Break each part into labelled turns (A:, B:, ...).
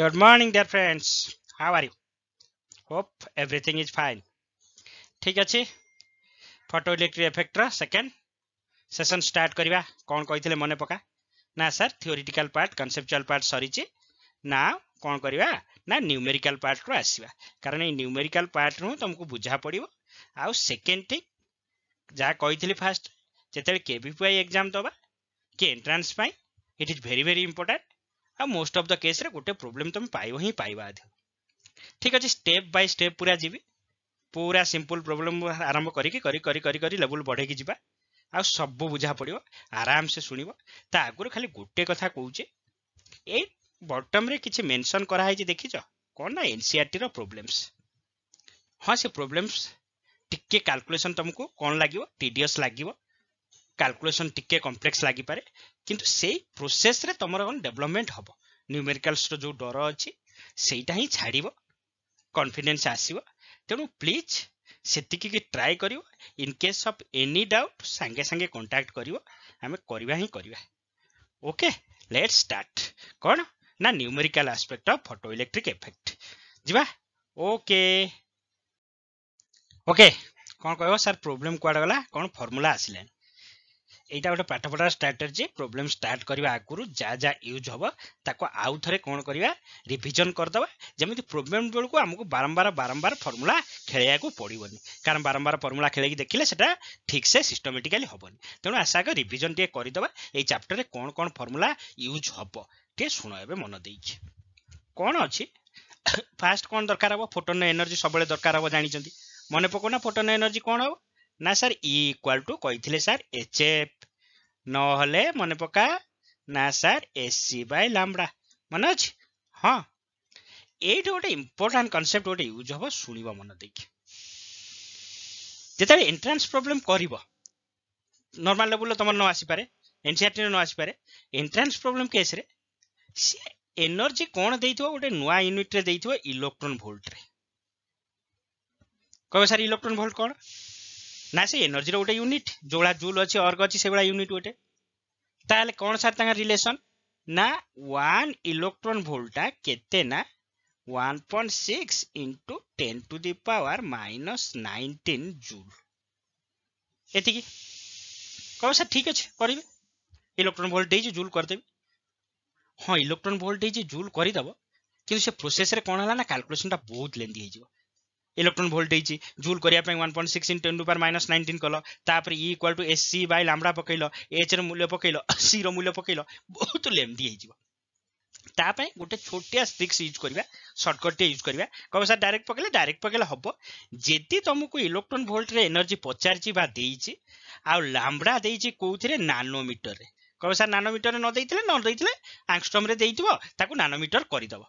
A: good morning dear friends how are you hope everything is fine ঠিক আছে photo electric এফেক্টর second session start করিবা কোন কইছিলে মনে পকা না sir theoretical part conceptual part সরিছে না কোন করিবা না নিউমেরিক্যাল পার্ট রু আসিবা কারণ এই নিউমেরিক্যাল পার্ট রু তোমাকে বুঝা পড়িব আউ সেকেন্ড ঠিক যা কইଥିଲି ফার্স্ট যেতলে কেভিপিআই এক্সাম দবা কি entrance pi it is very very important ଆଉ ମୋଷ୍ଟ ଅଫ୍ ଦ କେସ୍ରେ ଗୋଟେ ପ୍ରୋବ୍ଲେମ୍ ତୁମେ ପାଇବ ହିଁ ପାଇବା ଅଧିକ ଠିକ୍ ଅଛି ଷ୍ଟେପ୍ ବାଇ ଷ୍ଟେପ୍ ପୁରା ଯିବି ପୁରା ସିମ୍ପଲ୍ ପ୍ରୋବ୍ଲେମ୍ ଆରମ୍ଭ କରିକି କରି କରି କରି କରି ଲେବୁଲ୍ ବଢ଼େଇକି ଯିବା ଆଉ ସବୁ ବୁଝା ପଡ଼ିବ ଆରାମସେ ଶୁଣିବ ତା ଆଗରୁ ଖାଲି ଗୋଟେ କଥା କହୁଛେ ଏଇ ବଟମ୍ରେ କିଛି ମେନ୍ସନ୍ କରାହେଇଛି ଦେଖିଛ କ'ଣ ନା ଏନ୍ସିଆର୍ଟିର e ପ୍ରୋବ୍ଲେମ୍ସ ହଁ ସେ ପ୍ରୋବ୍ଲେମ୍ସ ଟିକେ କାଲକୁଲେସନ୍ ତୁମକୁ କ'ଣ ଲାଗିବ ଟିଡିଏସ୍ ଲାଗିବ କାଲକୁଲେସନ୍ ଟିକେ କମ୍ପ୍ଲେକ୍ସ ଲାଗିପାରେ କିନ୍ତୁ ସେଇ ପ୍ରୋସେସରେ ତମର କ'ଣ ଡେଭଲପମେଣ୍ଟ ହେବ ନ୍ୟୁମେରିକାଲ୍ସର ଯେଉଁ ଡର ଅଛି ସେଇଟା ହିଁ ଛାଡ଼ିବ କନଫିଡେନ୍ସ ଆସିବ ତେଣୁ ପ୍ଲିଜ୍ ସେତିକି ଟ୍ରାଏ କରିବ in case of any doubt ସାଙ୍ଗେ ସାଙ୍ଗେ କଣ୍ଟାକ୍ଟ କରିବ ଆମେ କରିବା ହିଁ କରିବା ଓକେ ଲେଟ୍ ଷ୍ଟାର୍ଟ କ'ଣ ନା numerical aspect of photo electric effect ଯିବା ଓକେ ଓକେ କ'ଣ କହିବ ସାର୍ ପ୍ରୋବ୍ଲେମ୍ କୁଆଡ଼େ ଗଲା କ'ଣ ଫର୍ମୁଲା ଆସିଲାନି এইটা ଗୋଟେ ପାଠ ପଢ଼ା ଷ୍ଟ୍ରାଟେଜି ପ୍ରୋବ୍ଲେମ୍ ଷ୍ଟାର୍ଟ କରିବା ଆଗରୁ ଯାହା ଯାହା ୟୁଜ୍ ହେବ ତାକୁ ଆଉ ଥରେ କ'ଣ କରିବା ରିଭିଜନ୍ କରିଦେବା ଯେମିତି ପ୍ରୋବ୍ଲେମ୍ ବେଳକୁ ଆମକୁ ବାରମ୍ବାର ବାରମ୍ବାର ଫର୍ମୁଲା ଖେଳିବାକୁ ପଡ଼ିବନି କାରଣ ବାରମ୍ବାର ଫର୍ମୁଲା ଖେଳିକି ଦେଖିଲେ ସେଟା ଠିକ୍ସେ ସିଷ୍ଟମେଟିକାଲି ହେବନି ତେଣୁ ଆଶା କରି ରିଭିଜନ୍ ଟିକେ କରିଦେବା ଏଇ ଚାପ୍ଟରରେ କ'ଣ କ'ଣ ଫର୍ମୁଲା ୟୁଜ୍ ହେବ ଟିକେ ଶୁଣ ଏବେ ମନ ଦେଇଛି କ'ଣ ଅଛି ଫାର୍ଷ୍ଟ କ'ଣ ଦରକାର ହେବ ଫୋଟୋନ୍ ଏନର୍ଜି ସବୁବେଳେ ଦରକାର ହେବ ଜାଣିଛନ୍ତି ମନେ ପକାଉନା ଫୋଟୋନ୍ ଏନର୍ଜି କ'ଣ ହେବ ନା ସାର୍ ଇ ଇକ୍ୱାଲ୍ ଟୁ କହିଥିଲେ ସାର୍ ଏଚ୍ ଏଫ୍ ନହେଲେ ମନେ ପକା ନା ସାର୍ ଏସି ବାଇ ଲାମ୍ବଡ଼ା ମନେ ଅଛି ହଁ ଏଇଠି ଗୋଟେ ଇମ୍ପୋର୍ଟାଣ୍ଟ କନସେପ୍ଟ ଗୋଟେ ୟୁଜ୍ ହେବ ଶୁଣିବ ମନେ ଦେଇକି ଯେତେବେଳେ ଏଣ୍ଟ୍ରାନ୍ସ ପ୍ରୋବ୍ଲେମ୍ କରିବ ନର୍ମାଲ ଲେବୁଲରେ ତମର ନ ଆସିପାରେ ଏନ୍ସିଆର୍ଟିରେ ନ ଆସିପାରେ ଏଣ୍ଟ୍ରାନ୍ସ ପ୍ରୋବ୍ଲେମ୍ କେସ୍ରେ ସିଏ ଏନର୍ଜି କ'ଣ ଦେଇଥିବ ଗୋଟେ ନୂଆ ୟୁନିଟ୍ରେ ଦେଇଥିବ ଇଲେକ୍ଟ୍ରନ୍ ଭୋଲ୍ଟରେ କହିବ ସାର୍ ଇଲେକ୍ଟ୍ରନ୍ ଭୋଲ୍ଟ କ'ଣ ନା ସେ ଏନର୍ଜିର ଗୋଟେ ୟୁନିଟ୍ ଯେଉଁଭଳିଆ ଜୁଲ୍ ଅଛି ଅର୍ଗ ଅଛି ସେଭଳିଆ ୟୁନିଟ୍ ଗୋଟେ ତାହେଲେ କ'ଣ ସାର୍ ତାଙ୍କର ରିଲେସନ୍ ନା ୱାନ୍ ଇଲେକ୍ଟ୍ରନ୍ ଭୋଲ୍ଟଟା କେତେ ନା one point six into ten to the power minus nineteen joule ଏତିକି କହିବ ସାର୍ ଠିକ୍ ଅଛି କରିବେ ଇଲେକ୍ଟ୍ରନ୍ ଭୋଲ୍ଟ ଦେଇଛି ଜୁଲ୍ କରିଦେବି ହଁ ଇଲେକ୍ଟ୍ରନ୍ ଭୋଲ୍ଟ ଦେଇଛି ଜୁଲ୍ କରିଦେବ କିନ୍ତୁ ସେ ପ୍ରୋସେସ୍ରେ କ'ଣ ହେଲା ନା କାଲକୁଲେସନ୍ଟା ବହୁତ ଲେନ୍ଦି ହେଇଯିବ इलेक्ट्रोन भोल्टेज जूल करने one point six in ten to power minus nineteen कल तापर E equal to S C by lambda पकड़ एच रूल्य पकड़ सी रूल्य पकड़ बहुत लेमदी हो তাপাই গোটে ছোটিয়া স্টিক্স ইউজ করা সর্টকটটি ইউজ করা কবে স্যার ডাইরেক্ট পকাইলে ডাইরেক্ট পকাইলে হব যদি তোমাকে ইলেকট্রোন ভোল্টরে এনর্জি পচারছি বা দিয়েছি আম্বড়া দিয়েছি কোথায় নানোমিটরে কবে স্যার নানোমিটরে নদেইলে নদেইলে আংস্টমরে দিয়ে তাকে নানোমিটর করিদেব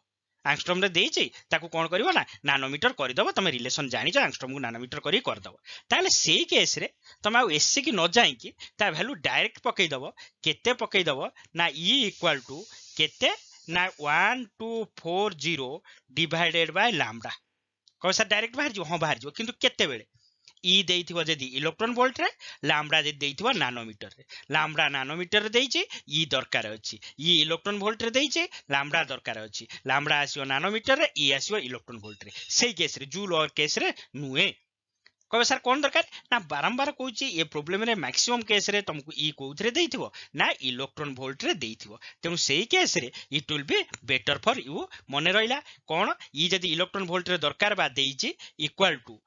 A: ଆଙ୍ଗଷ୍ଟ୍ରମରେ ଦେଇଛି ତାକୁ କ'ଣ କରିବ ନା ନାନୋମିଟର କରିଦେବ ତମେ ରିଲେସନ୍ ଜାଣିଛ ଆଙ୍ଗଷ୍ଟ୍ରମକୁ ନାନୋମିଟର କରି କରିଦେବ ତାହେଲେ ସେଇ କେସ୍ରେ ତମେ ଆଉ ଏସ୍ସିକି ନ ଯାଇକି ତା ଭ୍ୟାଲୁ ଡାଇରେକ୍ଟ ପକେଇଦେବ କେତେ ପକେଇଦେବ ନା ଇ ଇକ୍ୱାଲ୍ ଟୁ କେତେ ନା one two four zero divided by lambda କହିବ ସାର୍ ଡାଇରେକ୍ଟ ବାହାରିଯିବ ହଁ ବାହାରିଯିବ କିନ୍ତୁ କେତେବେଳେ ଇ ଦେଇଥିବ ଯଦି ଇଲେକ୍ଟ୍ରନ୍ ଭୋଲ୍ଟରେ ଲାମ୍ବଡ଼ା ଯଦି ଦେଇଥିବ ନାନୋମିଟରରେ ଲାମ୍ବଡ଼ା ନାନୋମିଟରରେ ଦେଇଛି ଇ ଦରକାର ଅଛି ଇ ଇଲେକ୍ଟ୍ରନ୍ ଭୋଲ୍ଟରେ ଦେଇଛି ଲାମ୍ବଡ଼ା ଦରକାର ଅଛି ଲାମ୍ବଡ଼ା ଆସିବ ନାନୋମିଟରରେ ଇ ଆସିବ ଇଲେକ୍ଟ୍ରନ୍ ଭୋଲ୍ଟରେ ସେଇ କେସ୍ରେ ଜୁଲ୍ ଅର୍ କେସ୍ରେ ନୁହେଁ କହିବେ ସାର୍ କ'ଣ ଦରକାର ନା ବାରମ୍ବାର କହୁଛି ଏ ପ୍ରୋବ୍ଲେମ୍ରେ ମ୍ୟାକ୍ସିମମ୍ କେସ୍ରେ ତୁମକୁ ଇ କେଉଁଥିରେ ଦେଇଥିବ ନା ଇଲେକ୍ଟ୍ରନ୍ ଭୋଲ୍ଟରେ ଦେଇଥିବ ତେଣୁ ସେଇ କେସ୍ରେ it will be better for you ମନେ ରହିଲା କ'ଣ ଇ ଯଦି ଇଲେକ୍ଟ୍ରନ୍ ଭୋଲ୍ଟରେ ଦରକାର ବା ଦେଇଛି equal to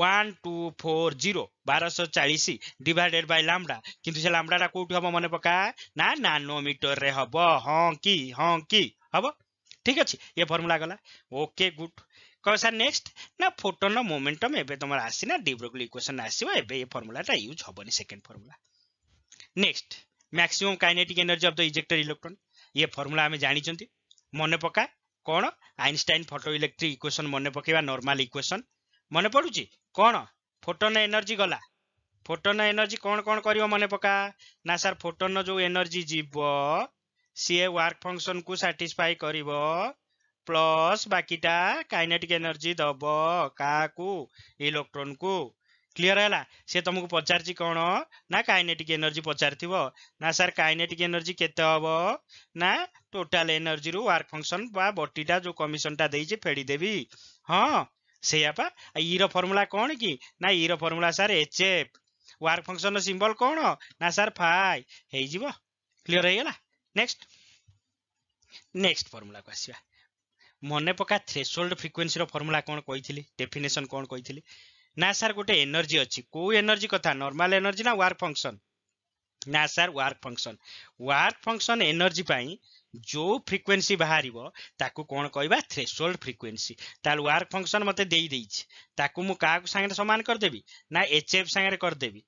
A: one two four zero बारश चालीस डिडेड बै लामडा कि लामडाटा कौटी हम मन पका ना नानोमीटर में हम हाँ कि हाँ कि हम ठीक अच्छे ये फर्मूला गला ओके गुड कह सर नेक्स्ट ना फोटोन रोमेन्टम एवं तुम आसीना डिब्रोगल इक्वेसन आसो ए फर्मूलाटा यूज हेनी second formula next maximum kinetic energy of the ejected electron ये फर्मूला आम जानते मन पका कौन आइनस्टाइन फोटो इलेक्ट्रिक इक्वेशन मन पकड़ा नर्माल इक्वेसन मन पड़ी କ'ଣ ଫୋଟନ୍ର ଏନର୍ଜି ଗଲା ଫୋଟନ୍ର ଏନର୍ଜି କ'ଣ କ'ଣ କରିବ ମନେ ପକା ନା ସାର୍ ଫୋଟନ୍ର ଯେଉଁ ଏନର୍ଜି ଯିବ ସିଏ ୱାର୍କ ଫଙ୍କସନ୍କୁ ସାଟିସ୍ଫାଇ କରିବ ପ୍ଲସ୍ ବାକିଟା କାଇନେଟିକ୍ ଏନର୍ଜି ଦେବ କାହାକୁ ଇଲେକ୍ଟ୍ରୋନ୍କୁ କ୍ଲିୟର ହେଲା ସେ ତମକୁ ପଚାରିଛି କ'ଣ ନା କାଇନେଟିକ୍ ଏନର୍ଜି ପଚାରିଥିବ ନା ସାର୍ କାଇନେଟିକ୍ ଏନର୍ଜି କେତେ ହେବ ନା ଟୋଟାଲ ଏନର୍ଜିରୁ ୱାର୍କ ଫଙ୍କସନ୍ ବା ବଟିଟା ଯେଉଁ କମିଶନଟା ଦେଇଛି ଫେଡ଼ିଦେବି ହଁ ସେଇଆ ପା ଇର e ଫର୍ମୁଲା କ'ଣ କି ନା year formula sir H F work ଫଙ୍କସନ୍ର symbol କ'ଣ ନା ସାର୍ ଫାଇ ହେଇଯିବ କ୍ଲିଅର୍ ହେଇଗଲା ନେକ୍ସଟ ନେକ୍ସଟ ଫର୍ମୁଲାକୁ ଆସିବା ମନେ ପକା ଥ୍ରେସୋଲ୍ଡ ଫ୍ରିକ୍ୱେନ୍ସିର ଫର୍ମୁଲା କ'ଣ କହିଥିଲି ଡେଫିନେସନ୍ କ'ଣ କହିଥିଲି ନା ସାର୍ ଗୋଟେ ଏନର୍ଜି ଅଛି କେଉଁ ଏନର୍ଜି କଥା ନର୍ମାଲ୍ ଏନର୍ଜି ନା ୱାର୍କ ଫଙ୍କସନ୍ ନା sir work function work function energy ପାଇଁ ଯେଉଁ ଫ୍ରିକ୍ୱେନ୍ସି ବାହାରିବ ତାକୁ କ'ଣ କହିବା ଥ୍ରେସୋଲ୍ଡ ଫ୍ରିକ୍ୱେନ୍ସି ତାହେଲେ ୱାର୍କ ଫଙ୍କସନ୍ ମୋତେ ଦେଇଦେଇଛି ତାକୁ ମୁଁ କାହାକୁ ସାଙ୍ଗରେ ସମାନ କରିଦେବି ନା ଏଚ୍ ଏଫ୍ ସାଙ୍ଗରେ କରିଦେବି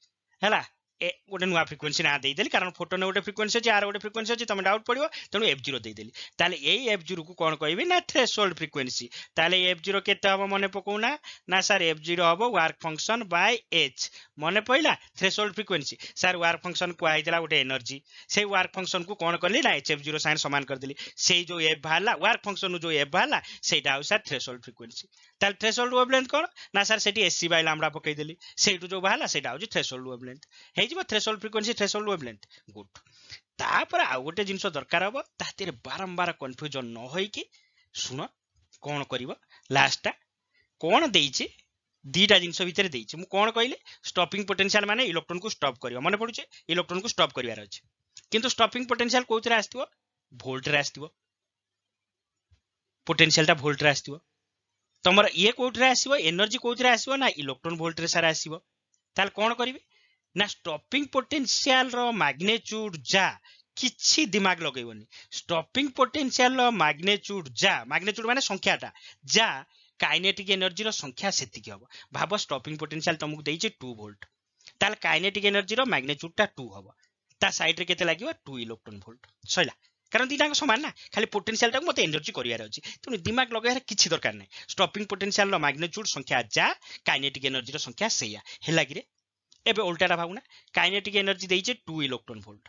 A: ହେଲା ए गोटे नुआ फ्रिक्वेन्सी ना देदेली कारण फोटोन गोटे फ्रिक्वेन्सी अच्छी यार गोटे फ्रिक्वेन्सी अच्छी तुम डाउट पड़ो तेणु एफ जीरो देदेली तेल यही एफ जीरो को कौन कह ना थ्रेसोल्ड फ्रिक्वेन्सी तेल एफ जीरो के मन पकाऊना ना सार एफ जीरो हम वार्क फंक्शन बाय एच मन पड़ा थ्रेसोल्ड फ्रिक्वेन्सी सार वार्क फंक्शन कहला गोटे एनर्जी से वार्क फंक्शन को कौन कली ना एच एफ जीरो साइन सामान करदे से जो एफ बाहर वार्क फंक्शन जो एफ बाहर ସେଇଟା ହେଉଛି ସାର୍ ଥ୍ରେସୋଲ୍ଡ ଫ୍ରିକ୍ୱେନ୍ସି ତାହେଲେ ଥ୍ରେସୋଲ୍ଡ ୱେଭଲେନ୍ଥ କ'ଣ ନା ସାର୍ ସେଠି ଏସି ବାଇ ଲାମ୍ବଡ଼ା ପକାଇଦେଲି ସେଇଠୁ ଯେଉଁ ବାହାରିଲା ସେଇଟା ହେଉଛି ଥ୍ରେସୋଲ୍ଡ ୱେଭଲେନ୍ଥ ହେଇ ହେଇଯିବ threshold frequency threshold wavelength good ତାପରେ ଆଉ ଗୋଟେ ଜିନିଷ ଦରକାର ହବ ତା ଦେହରେ ବାରମ୍ବାର କନଫ୍ୟୁଜନ୍ ନ ହୋଇକି ଶୁଣ କ'ଣ କରିବ ଲାଷ୍ଟଟା କ'ଣ ଦେଇଛି দুইটা জিনিস ভিতরে দিয়েছি মু কোণ কহিলি স্টপিং পোটেনসিয়াল মানে ইলেকট্রন কু স্টপ করব মনে পড়ুছে ইলেকট্রন কু স্টপ করিবার আছে কিন্তু স্টপিং পোটেনসিয়াল কোউথরে আসতিব ভোল্টরে আসতিব পোটেনসিয়ালটা ভোল্টরে আসতিব তোমার ইয়ে কোউথরে আসিব এনার্জি কোউথরে আসিব না ইলেকট্রন ভোল্টরে সারা আসিব তাহলে কোণ করিবে ନା ଷ୍ଟପିଂ ପୋଟେନସିଆଲର ମାଗ୍ନେଚୁଡ୍ ଯା କିଛି ଦିମାଗ ଲଗେଇବନି ଷ୍ଟପିଂ ପୋଟେନସିଆଲର ମାଗ୍ନେଚୁଡ୍ ଯା ମାଗ୍ନେଚୁଡ୍ ମାନେ ସଂଖ୍ୟାଟା ଯା କାଇନେଟିକ୍ ଏନର୍ଜିର ସଂଖ୍ୟା ସେତିକି ହେବ ଭାବ ଷ୍ଟପିଂ ପୋଟେନସିଆଲ ତମକୁ ଦେଇଛି ଟୁ ଭୋଲ୍ଟ ତାହେଲେ କାଇନେଟିକ୍ ଏନର୍ଜିର ମାଗ୍ନେଚୁଡ୍ଟା ଟୁ ହେବ ତା ସାଇଡ୍ରେ କେତେ ଲାଗିବ ଟୁ ଇଲେକ୍ଟ୍ରନ୍ ଭୋଲ୍ଟ ସରିଲା কারণ দুইটা সমান না খালি পোটেনসিয়ালটা মতো এনর্জি করিবার অছি তেমনি দিমাগ লগাইবার কিছু দরকার নাই স্টপিং পোটেনসিয়ালর ম্যাগনিচুড সংখ্যা যা কাইনেটিক এনর্জির সংখ্যা সেইয়া হেলা কিরে এবে উল্টাটা ભાગુના না কাইনেটিক এনার্জি છે 2 ইলেকট্রন ভোল্ট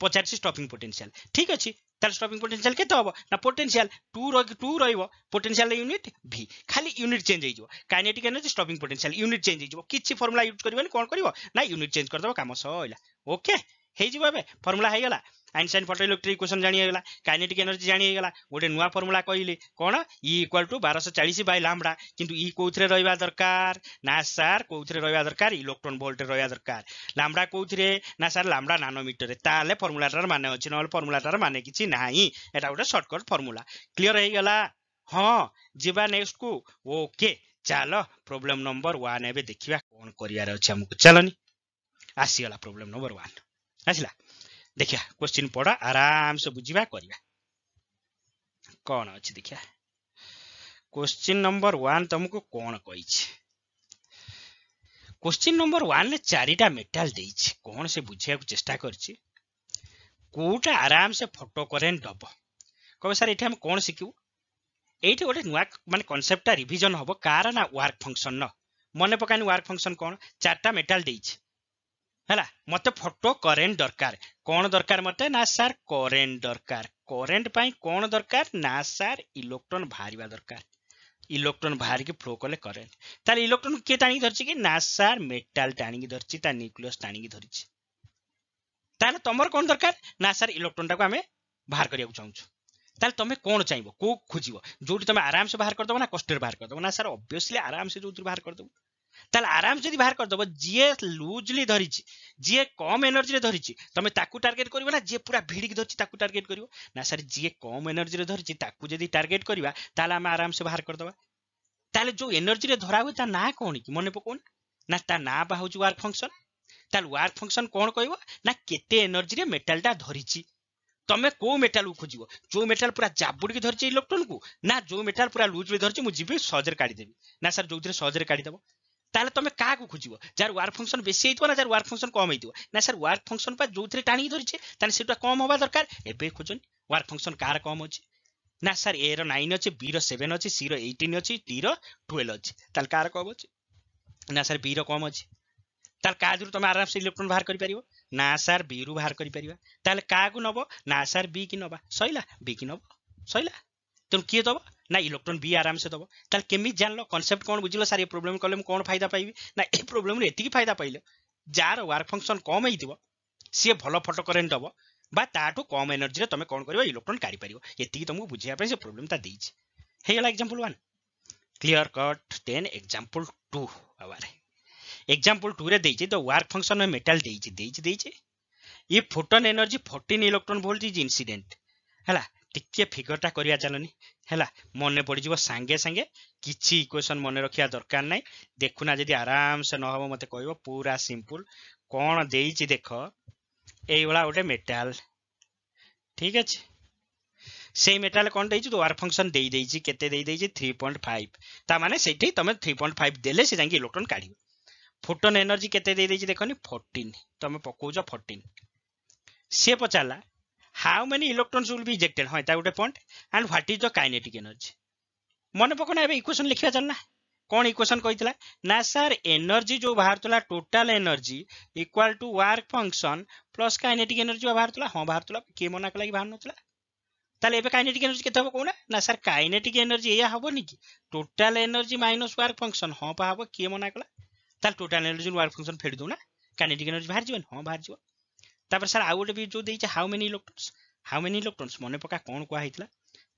A: પચારছি স্টপিং પોટેન્সিয়াল ঠিক আছে তাহলে স্টপিং পোটেনশিয়াল কেতে হব না পোটেনশিয়াল টু টু রহব পোটেনশিয়াল ইউনিট ভি খালি ইউনিট চেঞ্জ হয়ে kinetic energy stopping potential unit change হয়ে কিছু ফর্মুলা ইউজ করবেনি কোণ করব না ইউনিট চেঞ্জ করে দেব কাম সহলা ওকে হয়ে যাব এবে ফর্মুলা হয়ে গলা आइनसाइन फटोइलेक्ट्रिक इक्वेसन जाणी होगा कैनेटिक एनर्जी जाणी होगा गोटे नुआ फर्मुला कहले कौन इ इक्वाल टू बारश चालीस बै लाम्बा कि कौथे रहा दरकार ना सार कौरे रहा दरकार इलेक्ट्रोन भोल्ट रहा दरकार लाम्बा कौथे ना सार लाम्बा नानोमिटर ताल फर्मुलाटार मान अच्छे ना फर्मुलाटार मान कि ना ही गोटे सर्टकट फर्मुला क्लीयर हो गला हाँ जीवा नेक्स्ट को ओके चल प्रोब्लेम नंबर वाने देखा कौन कर चलनी आसीगला प्रोब्लेम नंबर वन आसला ଦେଖିବା କ୍ୱେଶ୍ଚିନ୍ ପଢ଼ ଆରାମସେ ବୁଝିବା କରିବା କ'ଣ ଅଛି ଦେଖିବା କ୍ୱେଶ୍ଚିନ୍ ନମ୍ବର ୱାନ୍ ତମକୁ କ'ଣ କହିଛି କ୍ୱେଶ୍ଚିନ୍ ନମ୍ବର ୱାନ୍ରେ ଚାରିଟା ମେଟାଲ ଦେଇଛି କ'ଣ ସେ ବୁଝିବାକୁ ଚେଷ୍ଟା କରିଛି କେଉଁଟା ଆରାମସେ ଫଟୋ କରେଣ୍ଟ ଦେବ କହିବେ ସାର୍ ଏଠି ଆମେ କ'ଣ ଶିଖିବୁ ଏଇଠି ଗୋଟେ ନୂଆ ମାନେ କନସେପ୍ଟଟା ରିଭିଜନ୍ ହେବ କାହାର ନା ୱାର୍କ ଫଙ୍କସନ୍ର ମନେ ପକାନି ୱାର୍କ ଫଙ୍କସନ୍ କ'ଣ ଚାରିଟା ମେଟାଲ ଦେଇଛି ହେଲା ମୋତେ ଫଟୋ କରେଣ୍ଟ ଦରକାର କ'ଣ ଦରକାର ମୋତେ ନା ସାର୍ କରେଣ୍ଟ ଦରକାର କରେଣ୍ଟ ପାଇଁ କ'ଣ ଦରକାର ନା ସାର୍ ଇଲେକ୍ଟ୍ରନ୍ ବାହାରିବା ଦରକାର ଇଲେକ୍ଟ୍ରନ୍ ବାହାରିକି ଫ୍ଲୋ କଲେ କରେଣ୍ଟ ତାହେଲେ ଇଲେକ୍ଟ୍ରନ୍ କିଏ ଟାଣିକି ଧରିଛି କି ନା ସାର୍ ମେଟାଲ ଟାଣିକି ଧରିଛି ତା ନ୍ୟୁକ୍ଲିୟସ୍ ଟାଣିକି ଧରିଛି ତାହେଲେ ତମର କ'ଣ ଦରକାର ନା ସାର୍ ଇଲେକ୍ଟ୍ରନଟାକୁ ଆମେ ବାହାର କରିବାକୁ ଚାହୁଁଛୁ তাহলে তুমি কোণ চাইব কেউ খোঁজব যেটি তুমি আরামসে বাহার করেদেব না কষ্টের বাহার করেদেব না স্যার অবভিয়সলি আরামসে যে বাহার করেদেব ତାହେଲେ ଆରାମସେ ଯଦି ବାହାର କରିଦେବ ଯିଏ ଲୁଜଲି ଧରିଛି ଯିଏ କମ୍ ଏନର୍ଜିରେ ଧରିଛି ତମେ ତାକୁ ଟାର୍ଗେଟ୍ କରିବ ନା ଯିଏ ପୁରା ଭିଡ଼ିକି ଧରିଛି ତାକୁ ଟାର୍ଗେଟ୍ କରିବ ନା ସାର୍ ଯିଏ କମ୍ ଏନର୍ଜିରେ ଧରିଛି ତାକୁ ଯଦି ଟାର୍ଗେଟ୍ କରିବା ତାହେଲେ ଆମେ ଆରାମସେ ବାହାର କରିଦେବା ତାହେଲେ ଯୋଉ ଏନର୍ଜିରେ ଧରା ହୁଏ ତା ନାଁ କ'ଣ କି ମନେ ପକଉନା ନା ତା ନାଁ ବା ହେଉଛି ୱାର୍କ ଫଙ୍କସନ୍ ତାହେଲେ ୱାର୍କ ଫଙ୍କସନ୍ କ'ଣ କହିବ ନା କେତେ ଏନର୍ଜିରେ ମେଟାଲଟା ଧରିଛି ତମେ କୋଉ ମେଟାଲକୁ ଖୋଜିବ ଯୋଉ ମେଟାଲ ପୁରା ଜାବୁଡ଼ିକି ଧରିଛି ଇଲେକ୍ଟ୍ରୋନକୁ ନା ଯୋଉ ମେଟାଲ ପୁରା ଲୁଜରେ ଧରିଛି ମୁଁ ଯିବି ସହଜରେ କାଢ଼ିଦେବି ନା ସାର୍ ଯୋଉଥିରେ ସହଜରେ କାଢ଼ିଦେବ তাহলে তুমি কাহাকে খুঁজিব যার ওয়ার্ক ফংশন বেশি হইতো না যার ওয়ার্ক ফংশন কম হইতো না স্যার ওয়ার্ক ফংশন পা যোউথিরে টানি ধরিছে তাহলে সেটা কম হওয়া দরকার এবে খুঁজুন ওয়ার্ক ফংশন কার কম অছি না স্যার এ র নাইন অছি বি র সেভেন অছি সি র এইটিন অছি ডি র টুয়েলভ অছি তাহলে কার কম অছি না স্যার বি র কম অছি তাহলে কাহাদিরু তুমি আরামসে ইলেকট্রন বাহার করিপারিব না স্যার বি রু বাহার করিপারিবা তাহলে কাহাকু নব না স্যার বি কি নবা সইলা বি কি নব সইলা ତେଣୁ କିଏ ଦେବ ନା ଇଲେକ୍ଟ୍ରନ୍ ବି ଆରାମସେ ଦେବ ତାହେଲେ କେମିତି ଜାଣିଲ କନସେପ୍ଟ କ'ଣ ବୁଝିଲ ସାର୍ ଏ ପ୍ରୋବ୍ଲେମ୍ କଲେ ମୁଁ କ'ଣ ଫାଇଦା ପାଇବି ନା ଏ ପ୍ରୋବ୍ଲେମ୍ରୁ ଏତିକି ଫାଇଦା ପାଇଲେ ଯାହାର ୱାର୍କ ଫଙ୍କସନ୍ କମ୍ ହେଇଥିବ ସିଏ ଭଲ ଫଟୋ କରେଣ୍ଟ ଦେବ বা ତାଠୁ କମ୍ ଏନର୍ଜିରେ ତମେ କ'ଣ କରିବ ଇଲେକ୍ଟ୍ରନ୍ କାଢ଼ିପାରିବ ଏତିକି ତମକୁ ବୁଝିବା ପାଇଁ ସେ ପ୍ରୋବ୍ଲେମ୍ଟା ଦେଇଛି ହେଇଗଲା example one clear cut then example two Aware example ଟୁରେ ଦେଇଛି the work function of metal ଦେଇଛି ଦେଇଛି ଦେଇଛି E photon energy fourteen electron volt is incident ହେଲା টিকিয়ে ଫିଗରଟା କରିବା ଚାଲନି ହେଲା ମନେ ପଡ଼ିଯିବ ସାଙ୍ଗେ ସାଙ୍ଗେ କିଛି ଇକ୍ୱେସନ୍ ମନେ ରଖିବା ଦରକାର ନାହିଁ ଦେଖୁନା ଯଦି ଆରାମସେ ନ ହେବ ମୋତେ କହିବ ପୁରା ସିମ୍ପୁଲ କ'ଣ ଦେଇଛି ଦେଖ ଏଇଭଳିଆ ଗୋଟେ ମେଟାଲ ଠିକ୍ ଅଛି ସେଇ ମେଟାଲ କ'ଣ ଦେଇଛି ୱାର୍ ଫଙ୍କସନ୍ ଦେଇଦେଇଛି କେତେ ଦେଇଦେଇଛି ଥ୍ରୀ ପଏଣ୍ଟ ଫାଇଭ୍ ତା ମାନେ ସେଇଠି ତମେ ଥ୍ରୀ ପଏଣ୍ଟ ଫାଇଭ୍ ଦେଲେ ସେ ଯାଇକି ଇଲେକ୍ଟ୍ରନ୍ କାଢ଼ିବ ଫୋଟନ୍ ଏନର୍ଜି କେତେ ଦେଇଦେଇଛି ଦେଖନି ଫୋର୍ଟିନ୍ ତମେ ପକଉଛ ଫୋର୍ଟିନ୍ ସିଏ ପଚାରିଲା how many electrons will be ejected ହଁ ଏଇଟା ଗୋଟେ point and what is the kinetic energy ମନେ ପକଉନା ଏବେ equation ଲେଖିବା ଚାଲୁନା কোন ইকুয়েশন কইতলা না স্যার এনার্জি যে বাহারতলা total energy equal to work function plus kinetic energy বাহারতলা হ্যাঁ বাহারতলা কে মনা কলা কি বাহার নতলা তাহলে এবে কাইনেটিক এনার্জি কেতে হবো কোনা না স্যার কাইনেটিক এনার্জি এয়া হবো নাকি total energy minus work function হ্যাঁ পা হবো কে মনা কলা তাহলে টোটাল এনার্জি ওয়ার্ক ফাংশন ফেড়ি দৌ না কাইনেটিক এনার্জি বাহার যাবেন হ্যাঁ বাহার যাব ତାପରେ ସାର୍ ଆଉ ଗୋଟେ ବି ଯୋଉ ଦେଇଛି how many electrons how many electrons ମନେ ପକା କ'ଣ କୁହାହେଇଥିଲା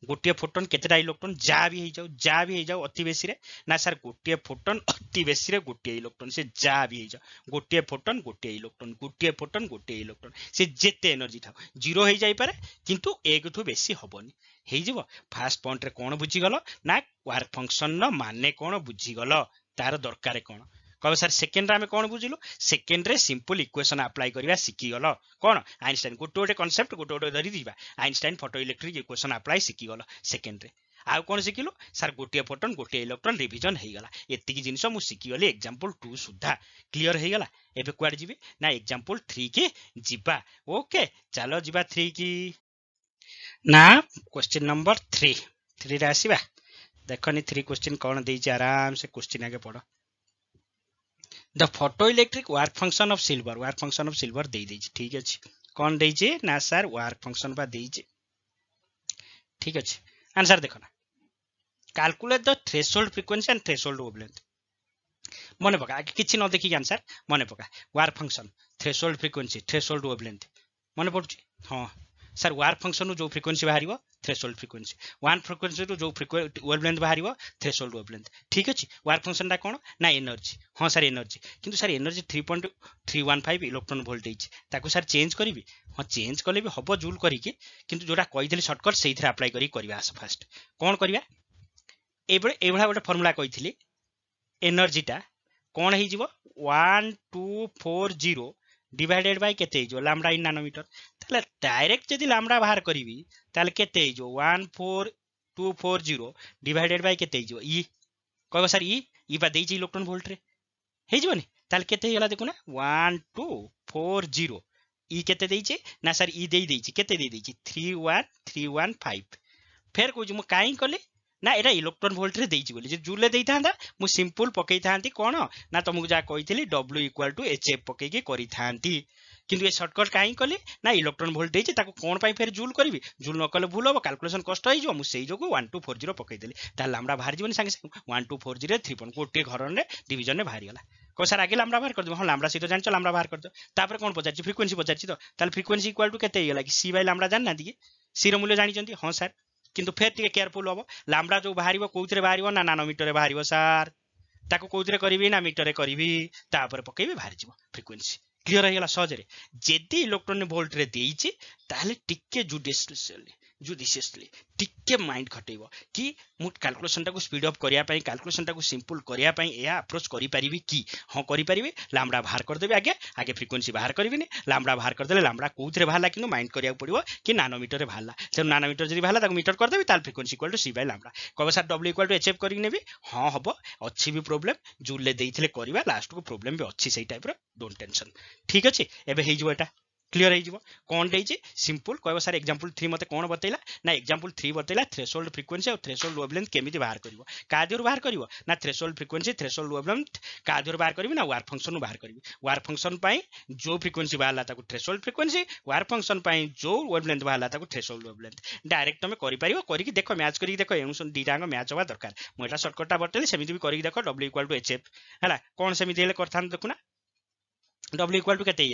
A: ଗୋଟିଏ ଫୋଟନ୍ କେତେଟା ଇଲେକ୍ଟ୍ରନ୍ ଯାହା ବି ହେଇଯାଉ ଯାହା ବି ହେଇଯାଉ ଅତି ବେଶୀରେ ନା ସାର୍ ଗୋଟିଏ ଫୋଟନ୍ ଅତି ବେଶୀରେ ଗୋଟିଏ ଇଲେକ୍ଟ୍ରନ୍ ସେ ଯାହା ବି ହେଇଯାଉ ଗୋଟିଏ ଫୋଟନ୍ ଗୋଟିଏ ଇଲେକ୍ଟ୍ରନ୍ ଗୋଟିଏ ଫୋଟନ୍ ଗୋଟିଏ ଇଲେକ୍ଟ୍ରନ୍ ସେ ଯେତେ ଏନର୍ଜି ଥାଉ ଜିରୋ ହେଇଯାଇପାରେ କିନ୍ତୁ ଏକଠୁ ବେଶୀ ହେବନି ହେଇଯିବ ଫାର୍ଷ୍ଟ ପଏଣ୍ଟରେ କ'ଣ ବୁଝିଗଲ ନା ୱାର୍କ ଫଙ୍କସନ୍ର ମାନେ କ'ଣ ବୁଝିଗଲ ତାର ଦରକାର କ'ଣ କହିବ ସାର୍ ସେକେଣ୍ଡରେ ଆମେ କ'ଣ ବୁଝିଲୁ ସେକେଣ୍ଡରେ ସିମ୍ପଲ୍ ଇକ୍ୱେସନ୍ ଆପ୍ଲାଏ କରିବା ଶିଖିଗଲ କ'ଣ ଆଇନଷ୍ଟାଇନ୍ ଗୋଟେ ଗୋଟେ କନସେପ୍ଟ ଗୋଟେ ଗୋଟେ ଧରିଯିବା Einstein photo electric equation apply ଶିଖିଗଲ ସେକେଣ୍ଡରେ ଆଉ କ'ଣ ଶିଖିଲୁ ସାର୍ ଗୋଟିଏ ଫୋଟନ୍ ଗୋଟିଏ ଇଲେକ୍ଟ୍ରନ୍ ରିଭିଜନ୍ ହେଇଗଲା ଏତିକି ଜିନିଷ ମୁଁ ଶିଖିଗଲି ଏକ୍ଜାମ୍ପଲ୍ ଟୁ ସୁଦ୍ଧା କ୍ଲିଅର ହେଇଗଲା ଏବେ କୁଆଡ଼େ ଯିବି ନା ଏକ୍ଜାମ୍ପଲ୍ ଥ୍ରୀ କି ଯିବା ଓକେ ଚାଲ ଯିବା ଥ୍ରୀ କି ନା କ୍ୱେଶ୍ଚିନ୍ ନମ୍ବର ଥ୍ରୀ ଥ୍ରୀରେ ଆସିବା ଦେଖନି ଥ୍ରୀ କ୍ୱେଶ୍ଚିନ୍ କ'ଣ ଦେଇଛି ଆରାମସେ କ୍ୱେଶ୍ଚିନ୍ ଆଗେ ପଢ଼ the photo electric work function of silver work function of silver दे ठीक अच्छे कौन दे ना सार वार्क फंक्शन बा दे ठीक अच्छे आंसर देखना calculate the threshold frequency and threshold wavelength মনে পকা আগে কিছু ন দেখি আনসার মনে পকা work function threshold frequency threshold wavelength মনে পড়ুছি হ্যাঁ ସାର୍ ୱାର୍କ ଫଙ୍କସନ୍ରୁ ଯେଉଁ ଫ୍ରିକ୍ୱେନ୍ସି ବାହାରିବ ଥ୍ରେସୋଲ୍ଡ ଫ୍ରିକ୍ୱେନ୍ସି ୱାନ୍ ଫ୍ରିକ୍ୱେନ୍ସିରୁ ଯେଉଁ ୱେବ୍ ଲେନ୍ଥ ବାହାରିବ ଥ୍ରେସୋଲ୍ଡ ୱେବ୍ ଲେନ୍ଥ ଠିକ୍ ଅଛି ୱାର୍ ଫଙ୍କସନ୍ଟା କ'ଣ ନା ଏନର୍ଜି ହଁ ସାର୍ ଏନର୍ଜି କିନ୍ତୁ sir energy three point three one five electron voltage ତାକୁ ସାର୍ ଚେଞ୍ଜ କରିବି ହଁ ଚେଞ୍ଜ କଲେ ବି ହେବ ଜୁଲ୍ କରିକି କିନ୍ତୁ ଯେଉଁଟା କହିଥିଲି ସର୍ଟକଟ୍ ସେଇଥିରେ ଆପ୍ଲାଏ କରିକି କରିବା ଆସ ଫାଷ୍ଟ କ'ଣ କରିବା ଏଭଳି ଏଇଭଳିଆ ଗୋଟେ ଫର୍ମୁଲା କହିଥିଲି ଏନର୍ଜିଟା କ'ଣ ହେଇଯିବ one two four zero divided by কেতে ହେଇଯିବ ଲାମ୍ବଡା ইন ন্যানোমিটার তাহলে ডাইরেক্ট যদি লাম্বডা বাহার করিবি তাহলে কেতে ହେଇଯିବ 14240 ডিভাইডেড বাই কেতে ହେଇଯିବ ই কইব স্যার ই ই বা দেইছি ইলেকট্রন ভোল্ট রে ହେଇଯିବନି তাহলে কেতে হইলা দেখো না 1240 ই কেতে দেইছি না স্যার ই দেই দেইছি কেতে দেই দেইছি 31315 ফের কইছি মু কাই কলি ନା ଏଇଟା ଇଲେକ୍ଟ୍ରନ୍ ଭୋଲ୍ଟରେ ଦେଇଛି ବୋଲି ଯଦି ଜୁଲରେ ଦେଇଥାନ୍ତା ମୁଁ ସିମ୍ପଲ୍ ପକେଇଥାନ୍ତି କ'ଣ ନା ତୁମକୁ ଯାହା କହିଥିଲି W equal to H F ପକେଇକି କରିଥାନ୍ତି কিন্তু এই সর্টকট কাহিঁ কলি না ইলেকট্রন ভোল্ট দিয়েছি তাকে কোণ পাই ফের জুল করবি জুল নকলে ভুল হব ক্যালকুলেসন কষ্ট হয়ে মু সেই যোগ ওয়ান টু ফোর জিরো পকাইদেলি তা লামড়া বাহারি যাবনি সাংে সাংে one two four zero three point গোটিয়ে ঘরনে ডিভিজনে বাহারি গলা কো স্যার আগে লামড়া বাহার করদেব হ্যাঁ লামড়া সে তো জানিছ লামড়া বাহার করদেব তাপরে কোণ পচারছি ফ্রিকোয়েন্সি পচারছি তো তাহলে ফ্রিকোয়েন্সি ইকুয়াল টু কেতে হয়ে গলা কি সি বাই লামড়া জানি না কি সির মূল্য জাঁচান হ্যাঁ স্যার কিন্তু ଫେର୍ ଟିକେ କେୟାରଫୁଲ୍ ହେବ ଲାମ୍ବଡ଼ା ଯେଉଁ ବାହାରିବ କେଉଁଥିରେ ବାହାରିବ ନା ନାନୋମିଟରରେ ବାହାରିବ ସାର୍ ତାକୁ କେଉଁଥିରେ କରିବି ନା ମିଟରରେ କରିବି ତାପରେ ପକେଇବି ବାହାରିଯିବ ଫ୍ରିକ୍ୱେନ୍ସି କ୍ଲିଅର ହେଇଗଲା ସହଜରେ ଯଦି ଇଲେକ୍ଟ୍ରୋନିକ ଭୋଲ୍ଟରେ ଦେଇଛି ତାହେଲେ ଟିକେ ଜୁଡିସିଆଲି judiciously ଟିକେ ମାଇଣ୍ଡ ଖଟେଇବ କି ମୁଁ କାଲକୁଲେସନଟାକୁ ସ୍ପିଡ୍ ଅପ୍ କରିବା ପାଇଁ କାଲକୁଲେସନଟାକୁ ସିମ୍ପଲ୍ କରିବା ପାଇଁ ଏହା ଆପ୍ରୋଚ୍ କରିପାରିବି କି ହଁ କରିପାରିବି ଲାମ୍ବଡ଼ା ବାହାର କରିଦେବି ଆଗେ ଆଗେ ଫ୍ରିକ୍ୱେନ୍ସି ବାହାର କରିବିନି ଲାମ୍ବଡ଼ା ବାହାର କରିଦେଲେ ଲାମ୍ବଡ଼ା କେଉଁଥିରେ ବାହାରିଲା କିନ୍ତୁ ମାଇଣ୍ଡ କରିବାକୁ ପଡ଼ିବ କି ନାନୋମିଟରରେ ବାହାରିଲା ତେଣୁ ନାନୋମିଟର ଯଦି ବାହାରିଲା ତାକୁ ମିଟର କରିଦେବି ତାହେଲେ frequency equal to C by lambda କହିବ sir W equal to H F କରିକି ନେବି ହଁ ହେବ ଅଛି ବି ପ୍ରୋବ୍ଲେମ୍ ଜୁଲ୍ରେ ଦେଇଥିଲେ କରିବା ଲାଷ୍ଟକୁ ପ୍ରୋବ୍ଲେମ୍ ବି ଅଛି ସେଇ ଟାଇପ୍ର ଡୋଣ୍ଟ ଟେନସନ୍ ଠିକ୍ ଅଛି ଏବେ ହେଇଯିବ ଏଇଟା क्लीयर ହେଇଯିବ କ'ଣ ଦେଇଛି ସିମ୍ପଲ୍ କହିବ ସାର୍ ଏକ୍ଜାମ୍ପଲ୍ ଥ୍ରୀ ମୋତେ କ'ଣ ବତେଇଲା ନା ଏକ୍ଜାମ୍ପଲ୍ ଥ୍ରୀ ବତେଇଲା ଥ୍ରେସୋଲ୍ଡ ଫ୍ରିକ୍ୱେନ୍ସି ଆଉ ଥ୍ରେସୋଲ୍ଡ ୱେଭଲେନ୍ଥ କେମିତି ବାହାର କରିବ କାହା ଦେହରୁ ବାହାର କରିବ ନା ଥ୍ରେସୋଲ୍ଡ ଫ୍ରିକ୍ୱେନ୍ସି ଥ୍ରେସୋଲ୍ଡ ୱେଭଲେନ୍ଥ କାହା ଦେହରୁ ବାହାର କରିବି ନା ୱାର୍ ଫଙ୍କସନ୍ରୁ ବାହାର କରିବି ୱାର୍ ଫଙ୍କସନ୍ ପାଇଁ ଯେଉଁ ଫ୍ରିକ୍ୱେନ୍ସି ବାହାରିଲା ତାକୁ ଥ୍ରେସୋଲ୍ଡ ଫ୍ରିକ୍ୱେନ୍ସି ୱାର୍ ଫଙ୍କସନ୍ ପାଇଁ ଯେଉଁ ୱେଭଲେନ୍ଥ ବାହାରିଲା ତାକୁ ଥ୍ରେସୋଲ୍ଡ ୱେଭଲେନ୍ଥ ଡାଇରେକ୍ଟ ତୁମେ କରିପାରିବ କରିକି ଦେଖ ମ୍ୟାଚ୍ କରିକି ଦେଖ ଏଣୁ ଦୁଇଟାଙ୍କ ମ୍ୟାଚ୍ ହେବା ଦରକାର ମୁଁ ଏଇଟା ସର୍ଟକଟ୍ଟା ବତେଇଲି ସେମିତି ବି କରିକି ଦେଖ W equal to H F ହେଲା କ'ଣ ସେମିତି ହେଲେ କରିଥାନ୍ତି ଦେଖୁନା डब्ल्यू इक्वाल टू के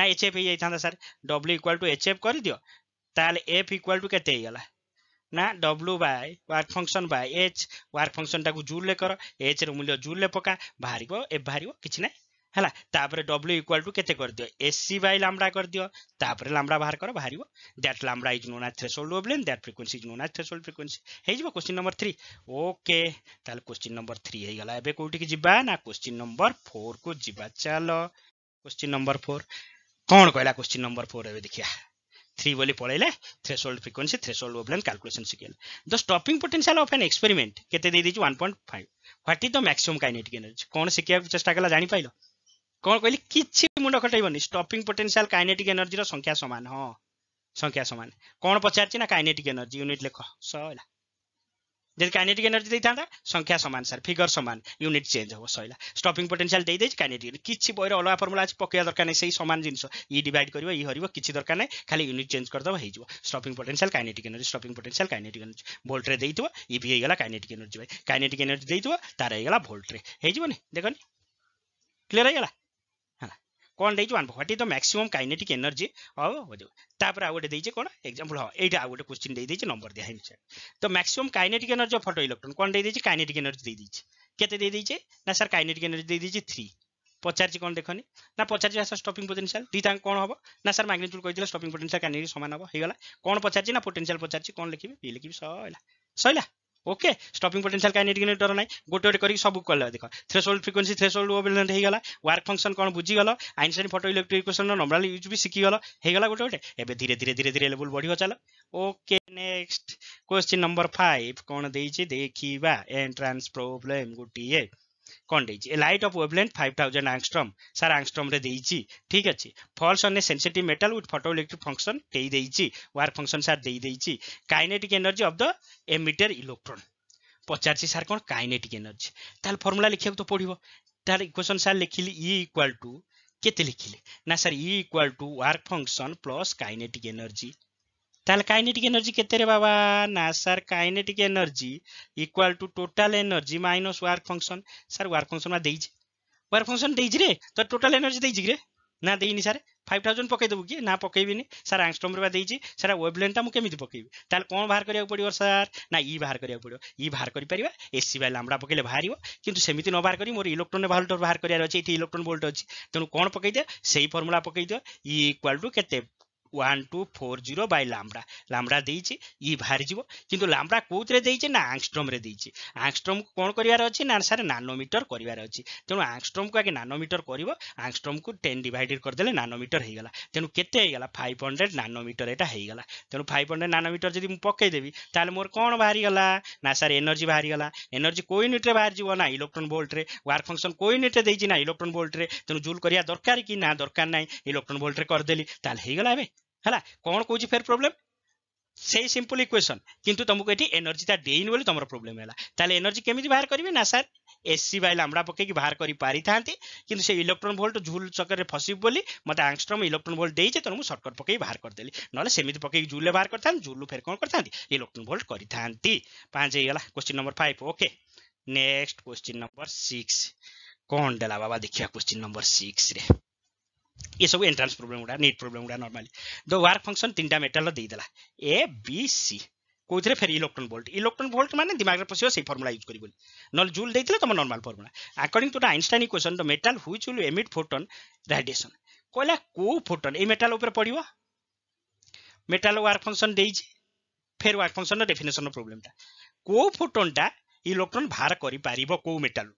A: ना एच एफ हो sir W equal to H F कर दिव दि एफ इक्वाल टू के ना W by work function by H work function टाक जुल्ले कर एच रूल्य ले पका बाहर एफ बाहर किसी ना है डब्ल्यू इक्वाल टू के दिव एस सी बै लामडा कर दिवस लामडा बाहर कर बाहर दैट लामडा इज नो ना थ्रेसोल्ड ओब्लेन दैट फ्रिक्वेन्सी इज नो ना threshold frequency question number three okay question number three होगा एवं कौटिक जी ना क्वेश्चन नंबर फोर को जी चल क्वेश्चन नंबर फोर कौन कहला क्वेश्चन नंबर फोर हमें देखिया थ्री बोली पढ़ेले threshold frequency threshold wavelength calculation scale the stopping potential of an experiment केते दे one point five what is the maximum kinetic energy कौन शिखा चेस्टा कला जानी कौन कहली किसी मुंड खटेबनी स्टॉपिंग पोटेंशियल काइनेटिक एनर्जी संख्या सामान हाँ संख्या सामान कौन पचार एनर्जी यूनिट लेख सरला যদি কাইনেটিক এনার্জি ଦେଇଥାନ୍ତା ସଂଖ୍ୟା ସମାନ ସାର୍ ଫିଗର ସମାନ ୟୁନିଟ୍ ଚେଞ୍ଜ ହେବ ସରିଲା ଷ୍ଟପିଂ ପୋଟେନ୍ସିଆଲ ଦେଇଦେଇଛି କାଇନେଟିକ୍ କିଛି ବହିର ଅଲଗା ଫର୍ମୁଲା ଅଛି ପକେଇବା ଦରକାର ନାହିଁ ସେଇ ସମାନ ଜିନିଷ ଇ ଡିଭାଇଡ୍ କରିବ ଇ ହରିବ କିଛି ଦରକାର ନାହିଁ ଖାଲି ୟୁନିଟ୍ ଚେଞ୍ଜ କରିଦେବ ହେଇଯିବ stopping potential kinetic energy stopping potential kinetic energy ଭୋଲ୍ଟରେ ଦେଇଥିବ ଇ ବି ହେଇଗଲା କାଇନେଟିକ୍ ଏନର୍ଜି ଭାଇ କାଇନେଟିକ୍ ଏନର୍ଜି ଦେଇଥିବ ତାର ହେଇଗଲା ଭୋଲ୍ଟରେ ହେଇଯିବନି ଦେଖନି କ୍ଲିୟର ହେଇଗଲା কোণ দেইছি one what is the maximum kinetic energy of তারপরে আউ গোটে দিয়েছে কোণ এক্সাম্পল হ্যাঁ এইটা আউ গোটে কোশ্চিন দিয়ে দিয়েছে নম্বর দিয়া হয়েছে তো maximum kinetic energy of photoelectron কোণ দিয়ে দিয়েছে কাইনেটিক এনর্জি দিয়ে দিয়েছে কেতে দিয়ে দিয়েছে না স্যার কাইনেটিক এনর্জি দিয়ে দিয়েছে থ্রি পচারছি কোণ দেখনি না পচারছি স্যার স্টপিং পোটেনশিয়াল দুইটা কোণ হব না স্যার ম্যাগনিটিউড কইলে স্টপিং পোটেনশিয়াল কাইনেটিক সমান হব হইগলা কোণ পচারছি না পোটেনশিয়াল পচারছি কোণ লিখিবি পি লিখিবি সইলা সইলা okay stopping potential kinetic energy डर नाଇଁ ଗୋଟେ ଗୋଟେ କରିକି ସବୁ କଲେ ଦେଖ ଥ୍ରେସୋଲ୍ଡ ଫ୍ରିକ୍ୱେନ୍ସି ଥ୍ରେସୋଲ୍ଡ ଓଭେଲେଣ୍ଟ ହେଇଗଲା ୱାର୍କ ଫଙ୍କସନ କ'ଣ ବୁଝିଗଲ ଆଇନଷ୍ଟାଇନ୍ ଫଟୋ ଇଲେକ୍ଟ୍ରିକ୍ ଇକ୍ୱେସନର ନମ୍ବରାଲ ୟୁଜ୍ ବି ଶିଖିଗଲ ହେଇଗଲା ଗୋଟେ ଗୋଟେ ଏବେ ଧୀରେ ଧୀରେ ଧୀରେ ଧୀରେ ଲେବୁଲ ବଢ଼ିବ ଚାଲ okay next question number five କ'ଣ ଦେଇଛି ଦେଖିବା ଏଣ୍ଟ୍ରାନ୍ସ ପ୍ରୋବ୍ଲେମ୍ ଗୋଟିଏ କ'ଣ ଦେଇଛି a light of wavelength five thousand angstrom sir ଆଙ୍ଗଷ୍ଟ୍ରମ୍ରେ ଦେଇଛି ଠିକ୍ ଅଛି falls on a sensitive metal with photo electric function ଦେଇଦେଇଛି ୱାର୍କ ଫଙ୍କସନ୍ ସାର୍ ଦେଇଦେଇଛି kinetic energy of the emitter electron ପଚାରିଛି ସାର୍ କ'ଣ କାଇନେଟିକ୍ ଏନର୍ଜି ତାହେଲେ ଫର୍ମୁଲା ଲେଖିବାକୁ ତ ପଡ଼ିବ ତାହେଲେ ଇକ୍ୱେସନ୍ ସାର୍ ଲେଖିଲି ଇ ଇକ୍ୱାଲ୍ ଟୁ କେତେ ଲେଖିଲେ ନା sir E equal to work function plus kinetic energy তাহলে কাইনেটিক এনার্জি কেতে রে বাবা না sir kinetic energy equal to total energy minus work function sir work function মা দেইছি ওয়ার্ক ফংশন দেইছি রে তো টোটাল এনার্জি দেইছি রে না দেইনি স্যার ফাইভ থাউজেন্ড পকাই দেবু কি না পকাইবিনি স্যার আংস্টমরে বা দেইছি স্যার ওয়েবলেনটা মু কেমিতি পকাইবি তাহলে কোন বাহার করিବାକୁ পড়িব স্যার না ই বাহার করিବାକୁ পড়িব ই বাহার করি পারিবা এসি বাই ল্যাম্বডা পকাইলে বাহারিব কিন্তু সেমিতি ন বাহার করি মোর ইলেকট্রন ভোল্টর বাহার করিয়ার আছে এটি ইলেকট্রন ভোল্ট আছে তেণু কোন পকাই দিও সেই ফর্মুলা পকাই দিও ই ইকুয়াল টু কেতে one two four zero by lambda lambda ଦେଇଛି ଇ ବାହାରିଯିବ କିନ୍ତୁ ଲାମ୍ବଡ଼ା କେଉଁଥିରେ ଦେଇଛି ନା ଆଙ୍ଗଷ୍ଟ୍ରମରେ ଦେଇଛି ଆଙ୍ଗଷ୍ଟ୍ରମକୁ କ'ଣ କରିବାର ଅଛି ନା ସାର୍ ନାନୋମିଟର କରିବାର ଅଛି ତେଣୁ ଆଙ୍ଗଷ୍ଟ୍ରମକୁ ଆଗେ ନାନୋମିଟର କରିବ ଆଙ୍ଗଷ୍ଟ୍ରମକୁ ଟେନ୍ ଡିଭାଇଡେଡ୍ କରିଦେଲେ ନାନୋମିଟର ହେଇଗଲା ତେଣୁ କେତେ ହେଇଗଲା ଫାଇଭ୍ ହଣ୍ଡ୍ରେଡ଼ ନାନୋମିଟର ଏଇଟା ହେଇଗଲା ତେଣୁ ଫାଇଭ୍ ହଣ୍ଡ୍ରେଡ଼ ନାନୋମିଟର ଯଦି ମୁଁ ପକେଇଦେବି ତାହେଲେ ମୋର କ'ଣ ବାହାରିଗଲା ନା ସାର୍ ଏନର୍ଜି ବାହାରିଗଲା ଏନର୍ଜି କେଉଁ ୟୁନିଟ୍ରେ ବାହାରିଯିବ ନା ଇଲେକ୍ଟ୍ରନ୍ ଭୋଲ୍ଟରେ ୱାର୍କ ଫଙ୍କସନ୍ କେଉଁ ୟୁନିଟ୍ରେ ଦେଇଛି ନା ଇଲେକ୍ଟ୍ରନ୍ ଭୋଲ୍ଟରେ ତେଣୁ ଜୁଲ୍ କରିବା ଦରକାର କି ନା ଦରକାର ନାହିଁ ଇଲେକ୍ଟ୍ରନ୍ ଭୋଲ୍ଟରେ କରିଦେଲି ତାହେଲେ ହେଇଗଲା ଏବେ ହେଲା କ'ଣ କହୁଛି ଫେର୍ ପ୍ରୋବ୍ଲେମ୍ ସେଇ ସିମ୍ପଲ୍ ଇକ୍ୱେସନ୍ କିନ୍ତୁ ତୁମକୁ ଏଠି ଏନର୍ଜିଟା ଦେଇନି ବୋଲି ତୁମର ପ୍ରୋବ୍ଲେମ୍ ହେଲା ତାହେଲେ ଏନର୍ଜି କେମିତି ବାହାର କରିବେ ନା ସାର୍ ଏସି ବାଇ ଲାମ୍ବଡ଼ା ପକେଇକି ବାହାର କରିପାରିଥାନ୍ତି କିନ୍ତୁ ସେ ଇଲେକ୍ଟ୍ରନ୍ ଭୋଲ୍ଟ ଝୁଲ ଚକରରେ ଫସିବ ବୋଲି ମୋତେ ଆଙ୍ଗଷ୍ଟ୍ରମ୍ ଇଲେକ୍ଟ୍ରନ୍ ଭୋଲ୍ଟ ଦେଇଛି ତେଣୁ ମୁଁ ସର୍ଟକଟ୍ ପକେଇକି ବାହାର କରିଦେଲି ନହେଲେ ସେମିତି ପକେଇକି ଝୁଲରେ ବାହାର କରିଥାନ୍ତି ଝୁଲରୁ ଫେର କ'ଣ କରିଥାନ୍ତି ଇଲେକ୍ଟ୍ରନ୍ ଭୋଲ୍ଟ କରିଥାନ୍ତି ପାଞ୍ଚ ହେଇଗଲା question number five okay next question number six କ'ଣ ଦେଲା ବାବା ଦେଖିବା କ୍ୱେଶ୍ଚିନ୍ ନମ୍ବର ସିକ୍ସରେ ଏସବୁ ଏଣ୍ଟ୍ରାନ୍ସ ପ୍ରୋବ୍ଲେମ୍ ଗୁଡ଼ା ନିଟ୍ ପ୍ରୋବ୍ଲେମ୍ ଗୁଡ଼ା ନର୍ମାଲି ଦ ୱାର୍କ ଫଙ୍କସନ୍ ତିନିଟା ମେଟାଲର ଦେଇଦେଲା ଏ ବି ସି কোথায় ফের ইলেকট্রন ভোল্ট ইলেকট্রন ভোল্ট মানে দিমাগে পশিব সেই ফর্মুলা ইউজ করি বলে নহলে জুল দিয়েছিল তোমার normal formula according to Einstein equation the metal which will emit photon radiation কহিলা কেউ ফোটন এই মেটাল উপরে পড়ব মেটাল ওয়ার্ক ফংশন দিয়েছি ফের ওয়ার্ক ফংশন ডেফিনেসন প্রোবলেমটা কেউ ফোটনটা ইলেকট্রন বাহার করে পারিব কেউ মেটাল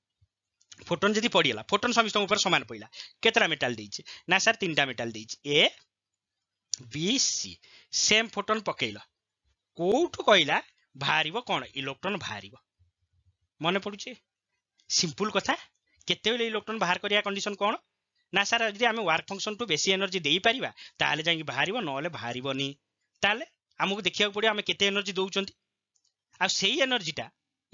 A: ଫୋଟନ୍ ଯଦି ପଡ଼ିଗଲା ଫୋଟନ୍ ସମିଷ୍ଟଙ୍କ ଉପରେ ସମାନ ପଡ଼ିଲା କେତେଟା ମେଟାଲ ଦେଇଛି ନା ସାର୍ ତିନିଟା ମେଟାଲ ଦେଇଛି A B C same photon ପକେଇଲ କୋଉଠୁ କହିଲା ବାହାରିବ କ'ଣ ଇଲେକ୍ଟ୍ରନ୍ ବାହାରିବ ମନେ ପଡ଼ୁଛି ସିମ୍ପୁଲ କଥା କେତେବେଳେ ଇଲେକ୍ଟ୍ରନ୍ ବାହାର କରିବା କଣ୍ଡିସନ୍ କ'ଣ ନା ସାର୍ ଯଦି ଆମେ ୱାର୍କ ଫଙ୍କସନ୍ଠୁ ବେଶୀ ଏନର୍ଜି ଦେଇପାରିବା ତାହେଲେ ଯାଇକି ବାହାରିବ ନହେଲେ ବାହାରିବନି ତାହେଲେ ଆମକୁ ଦେଖିବାକୁ ପଡ଼ିବ ଆମେ କେତେ ଏନର୍ଜି ଦେଉଛନ୍ତି ଆଉ ସେଇ ଏନର୍ଜିଟା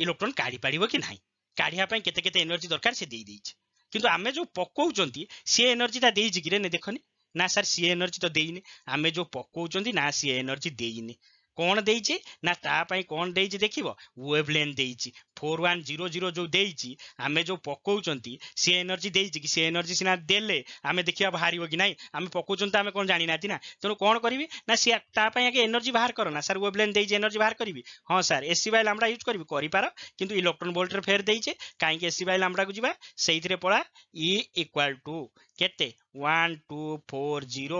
A: ଇଲେକ୍ଟ୍ରନ୍ କାଢ଼ିପାରିବ କି ନାହିଁ काढ़ापी के एनर्जी दरकार से किंतु आम जो पकाउं सी एनर्जीटा देखनी ना सर सी एनर्जी तो देनी आम जो पकाउं ना सी एनर्जी देनी କ'ଣ ଦେଇଛି ନା ତା ପାଇଁ କ'ଣ ଦେଇଛି ଦେଖିବ ୱେଭ୍ ଲେନ୍ ଦେଇଛି ଫୋର୍ ୱାନ୍ ଜିରୋ ଜିରୋ ଯେଉଁ ଦେଇଛି ଆମେ ଯେଉଁ ପକାଉଛନ୍ତି ସେ ଏନର୍ଜି ଦେଇଛି କି ସେ ଏନର୍ଜି ସିନା ଦେଲେ ଆମେ ଦେଖିବା ବାହାରିବ କି ନାହିଁ ଆମେ ପକାଉଛନ୍ତି ଆମେ କ'ଣ ଜାଣିନାହାନ୍ତି ନା ତେଣୁ କ'ଣ କରିବି ନା ସେ ତା ପାଇଁ ଆଗେ ଏନର୍ଜି ବାହାର କର ନା ସାର୍ ୱେଭ୍ ଲେନ୍ ଦେଇଛି ଏନର୍ଜି ବାହାର କରିବି ହଁ sir hc by lambda use କରିବି କରିପାର କିନ୍ତୁ ଇଲେକ୍ଟ୍ରୋନ୍ ଭୋଲ୍ଟରେ ଫେର୍ ଦେଇଛେ କାହିଁକି ଏସି ବାଇ ଲାମ୍ବଡ଼ାକୁ ଯିବା ସେଇଥିରେ ପଳା E equal to କେତେ one two four zero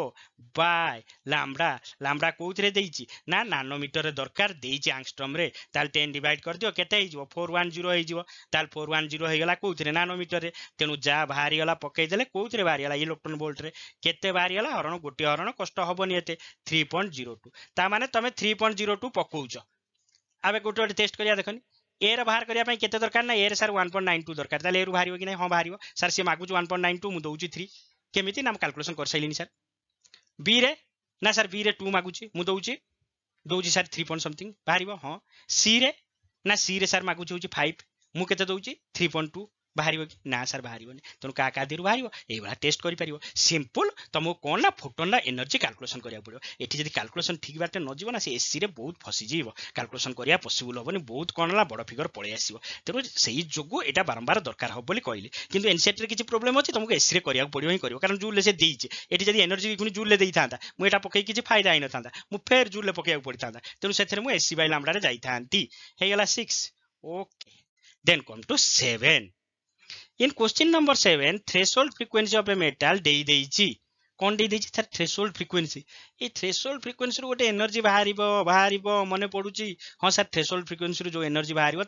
A: by lambda lambda କେଉଁଥିରେ ଦେଇଛି ନା ନାନୋମିଟରରେ ଦରକାର ଦେଇଛି ଆଙ୍ଗଷ୍ଟ୍ରମରେ ତାହେଲେ ଟେନ୍ ଡିଭାଇଡ଼ କରିଦିଅ କେତେ ହେଇଯିବ ଫୋର୍ ୱାନ୍ ଜିରୋ ହେଇଯିବ ତାହେଲେ ଫୋର୍ ୱାନ୍ ଜିରୋ ହେଇଗଲା କେଉଁଥିରେ ନାନୋମିଟରରେ ତେଣୁ ଯାହା ବାହାରିଗଲା ପକେଇଦେଲେ କେଉଁଥିରେ ବାହାରିଗଲା ଇଲେକ୍ଟ୍ରୋନ୍ ଭୋଲ୍ଟରେ କେତେ ବାହାରିଗଲା ହରଣ ଗୋଟିଏ ହରଣ କଷ୍ଟ ହେବନି ଏତେ ଥ୍ରୀ ପଏଣ୍ଟ ଜିରୋ ଟୁ ତା ମାନେ ତମେ ଥ୍ରୀ ପଏଣ୍ଟ ଜିରୋ ଟୁ ପକାଉଛ ଆମେ ଗୋଟେ ଗୋଟେ ଟେଷ୍ଟ କରିବା ଦେଖନି ए रहा करने दरकार ना ए सार वन पॉइंट नाइन टू दरकार ए रू बाहर कि ना हाँ बाहर सर सी मगुच वन पॉइंट नाइन टू मुझे थ्री केमी ना काल्कुलेसन कर सारे सर बी रे ना सर बी रे टू मगुच मुझे दौर सर थ्री पॉइंट समथिंग बाहर हाँ सी रे ना सी रे सर मगुच फाइव मुझे दौर थ्री पॉइंट टू ବାହାରିବ କି ନା ସାର୍ ବାହାରିବନି ତେଣୁ କାହା କାହା ଦେହରୁ ବାହାରିବ ଏଇଭଳିଆ ଟେଷ୍ଟ କରିପାରିବ ସିମ୍ପଲ୍ ତୁମକୁ କ'ଣ ନା ଫୋଟନ୍ର ଏନର୍ଜି କାଲକୁଲେସନ୍ କରିବାକୁ ପଡ଼ିବ ଏଠି ଯଦି କାଲକୁଲେସନ୍ ଠିକ୍ ବାଟେ ନ ଯିବ ନା ସେ ଏସିରେ ବହୁତ ଫସିଯିବ କାଲକୁଲେସନ୍ କରିବା ପସିବୁଲ୍ ହେବନି ବହୁତ କ'ଣ ହେଲା ବଡ଼ ଫିଗର ପଳେଇ ଆସିବ ତେଣୁ ସେଇ ଯୋଗୁଁ ଏଇଟା ବାରମ୍ବାର ଦରକାର ହେବ ବୋଲି କହିଲି କିନ୍ତୁ ଏନ୍ସିଆର୍ଟିରେ କିଛି ପ୍ରୋବ୍ଲେମ୍ ଅଛି ତୁମକୁ ଏସିରେ କରିବାକୁ ପଡ଼ିବ ହିଁ କରିବ କାରଣ ଜୁଲ୍ରେ ସେ ଦେଇଛି ଏଠି ଯଦି ଏନର୍ଜି ପୁଣି ଜୁଲ୍ରେ ଦେଇଥାନ୍ତା ମୁଁ ଏଇଟା ପକେଇ କିଛି ଫାଇଦା ହେଇନଥାନ୍ତା ମୁଁ ଫେର୍ ଜୁଲ୍ରେ ପକେଇବାକୁ ପଡ଼ିଥାନ୍ତା ତେଣୁ ସେଥିରେ ମୁଁ ଏସି ବାଇ ଲାମ୍ବାରେ ଯାଇଥାନ୍ତି ହେଇଗଲା six okay then come to seven in question स थ्रेल्ड फ्रिक्वेन्सी अफ ए ए सर फ्रिक्वेन्सी फ्रिक्वेन्सी रो गोटे एनर्जी मने हां सर बाह्र बाह्र मन पडु हेसो फ्रिक्वेन्सिजी बाह्र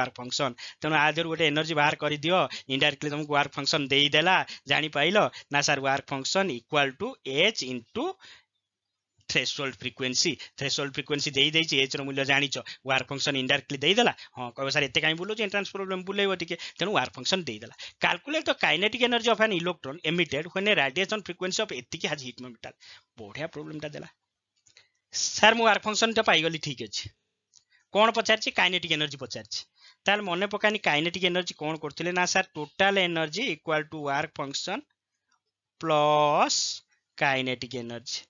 A: वर्क फंक्शन गोटे फङसन तनर्जी बाह्र गरिदियो इन्डाइर वर्क फंक्शन देला ना sir work function equal h into threshold frequency threshold frequency ଦେଇଦେଇଛି ଏଚ୍ର ମୂଲ୍ୟ ଜାଣିଛ ୱାର୍ ଫଙ୍କସନ୍ ଇଣ୍ଡାଇରେକ୍ଟଲି ଦେଇଦେଲା ହଁ କହିବ ସାର୍ ଏତେ କାହିଁ ବୁଲୁଛି ଏଣ୍ଟ୍ରାନ୍ସ ପ୍ରୋବ୍ଲେମ୍ ବୁଲେଇବ ଟିକେ ତେଣୁ ୱାର୍ ଫଙ୍କସନ୍ ଦେଇଦେଲା calculate the kinetic energy of an electron emitted when a radiation frequency of ଏତିକି ହାଜି ହିଟମୋମିଟାଲ ବଢ଼ିଆ ପ୍ରୋବ୍ଲେମ୍ଟା ଦେଲା ସାର୍ ମୁଁ ୱାର୍ ଫଙ୍କସନ୍ଟା ପାଇଗଲି ଠିକ୍ ଅଛି କ'ଣ ପଚାରିଛି କାଇନେଟିକ୍ ଏନର୍ଜି ପଚାରିଛି ତାହେଲେ ମନେ ପକାନି କାଇନେଟିକ୍ ଏନର୍ଜି କ'ଣ କରୁଥିଲେ ନା sir total energy equal to work function plus kinetic energy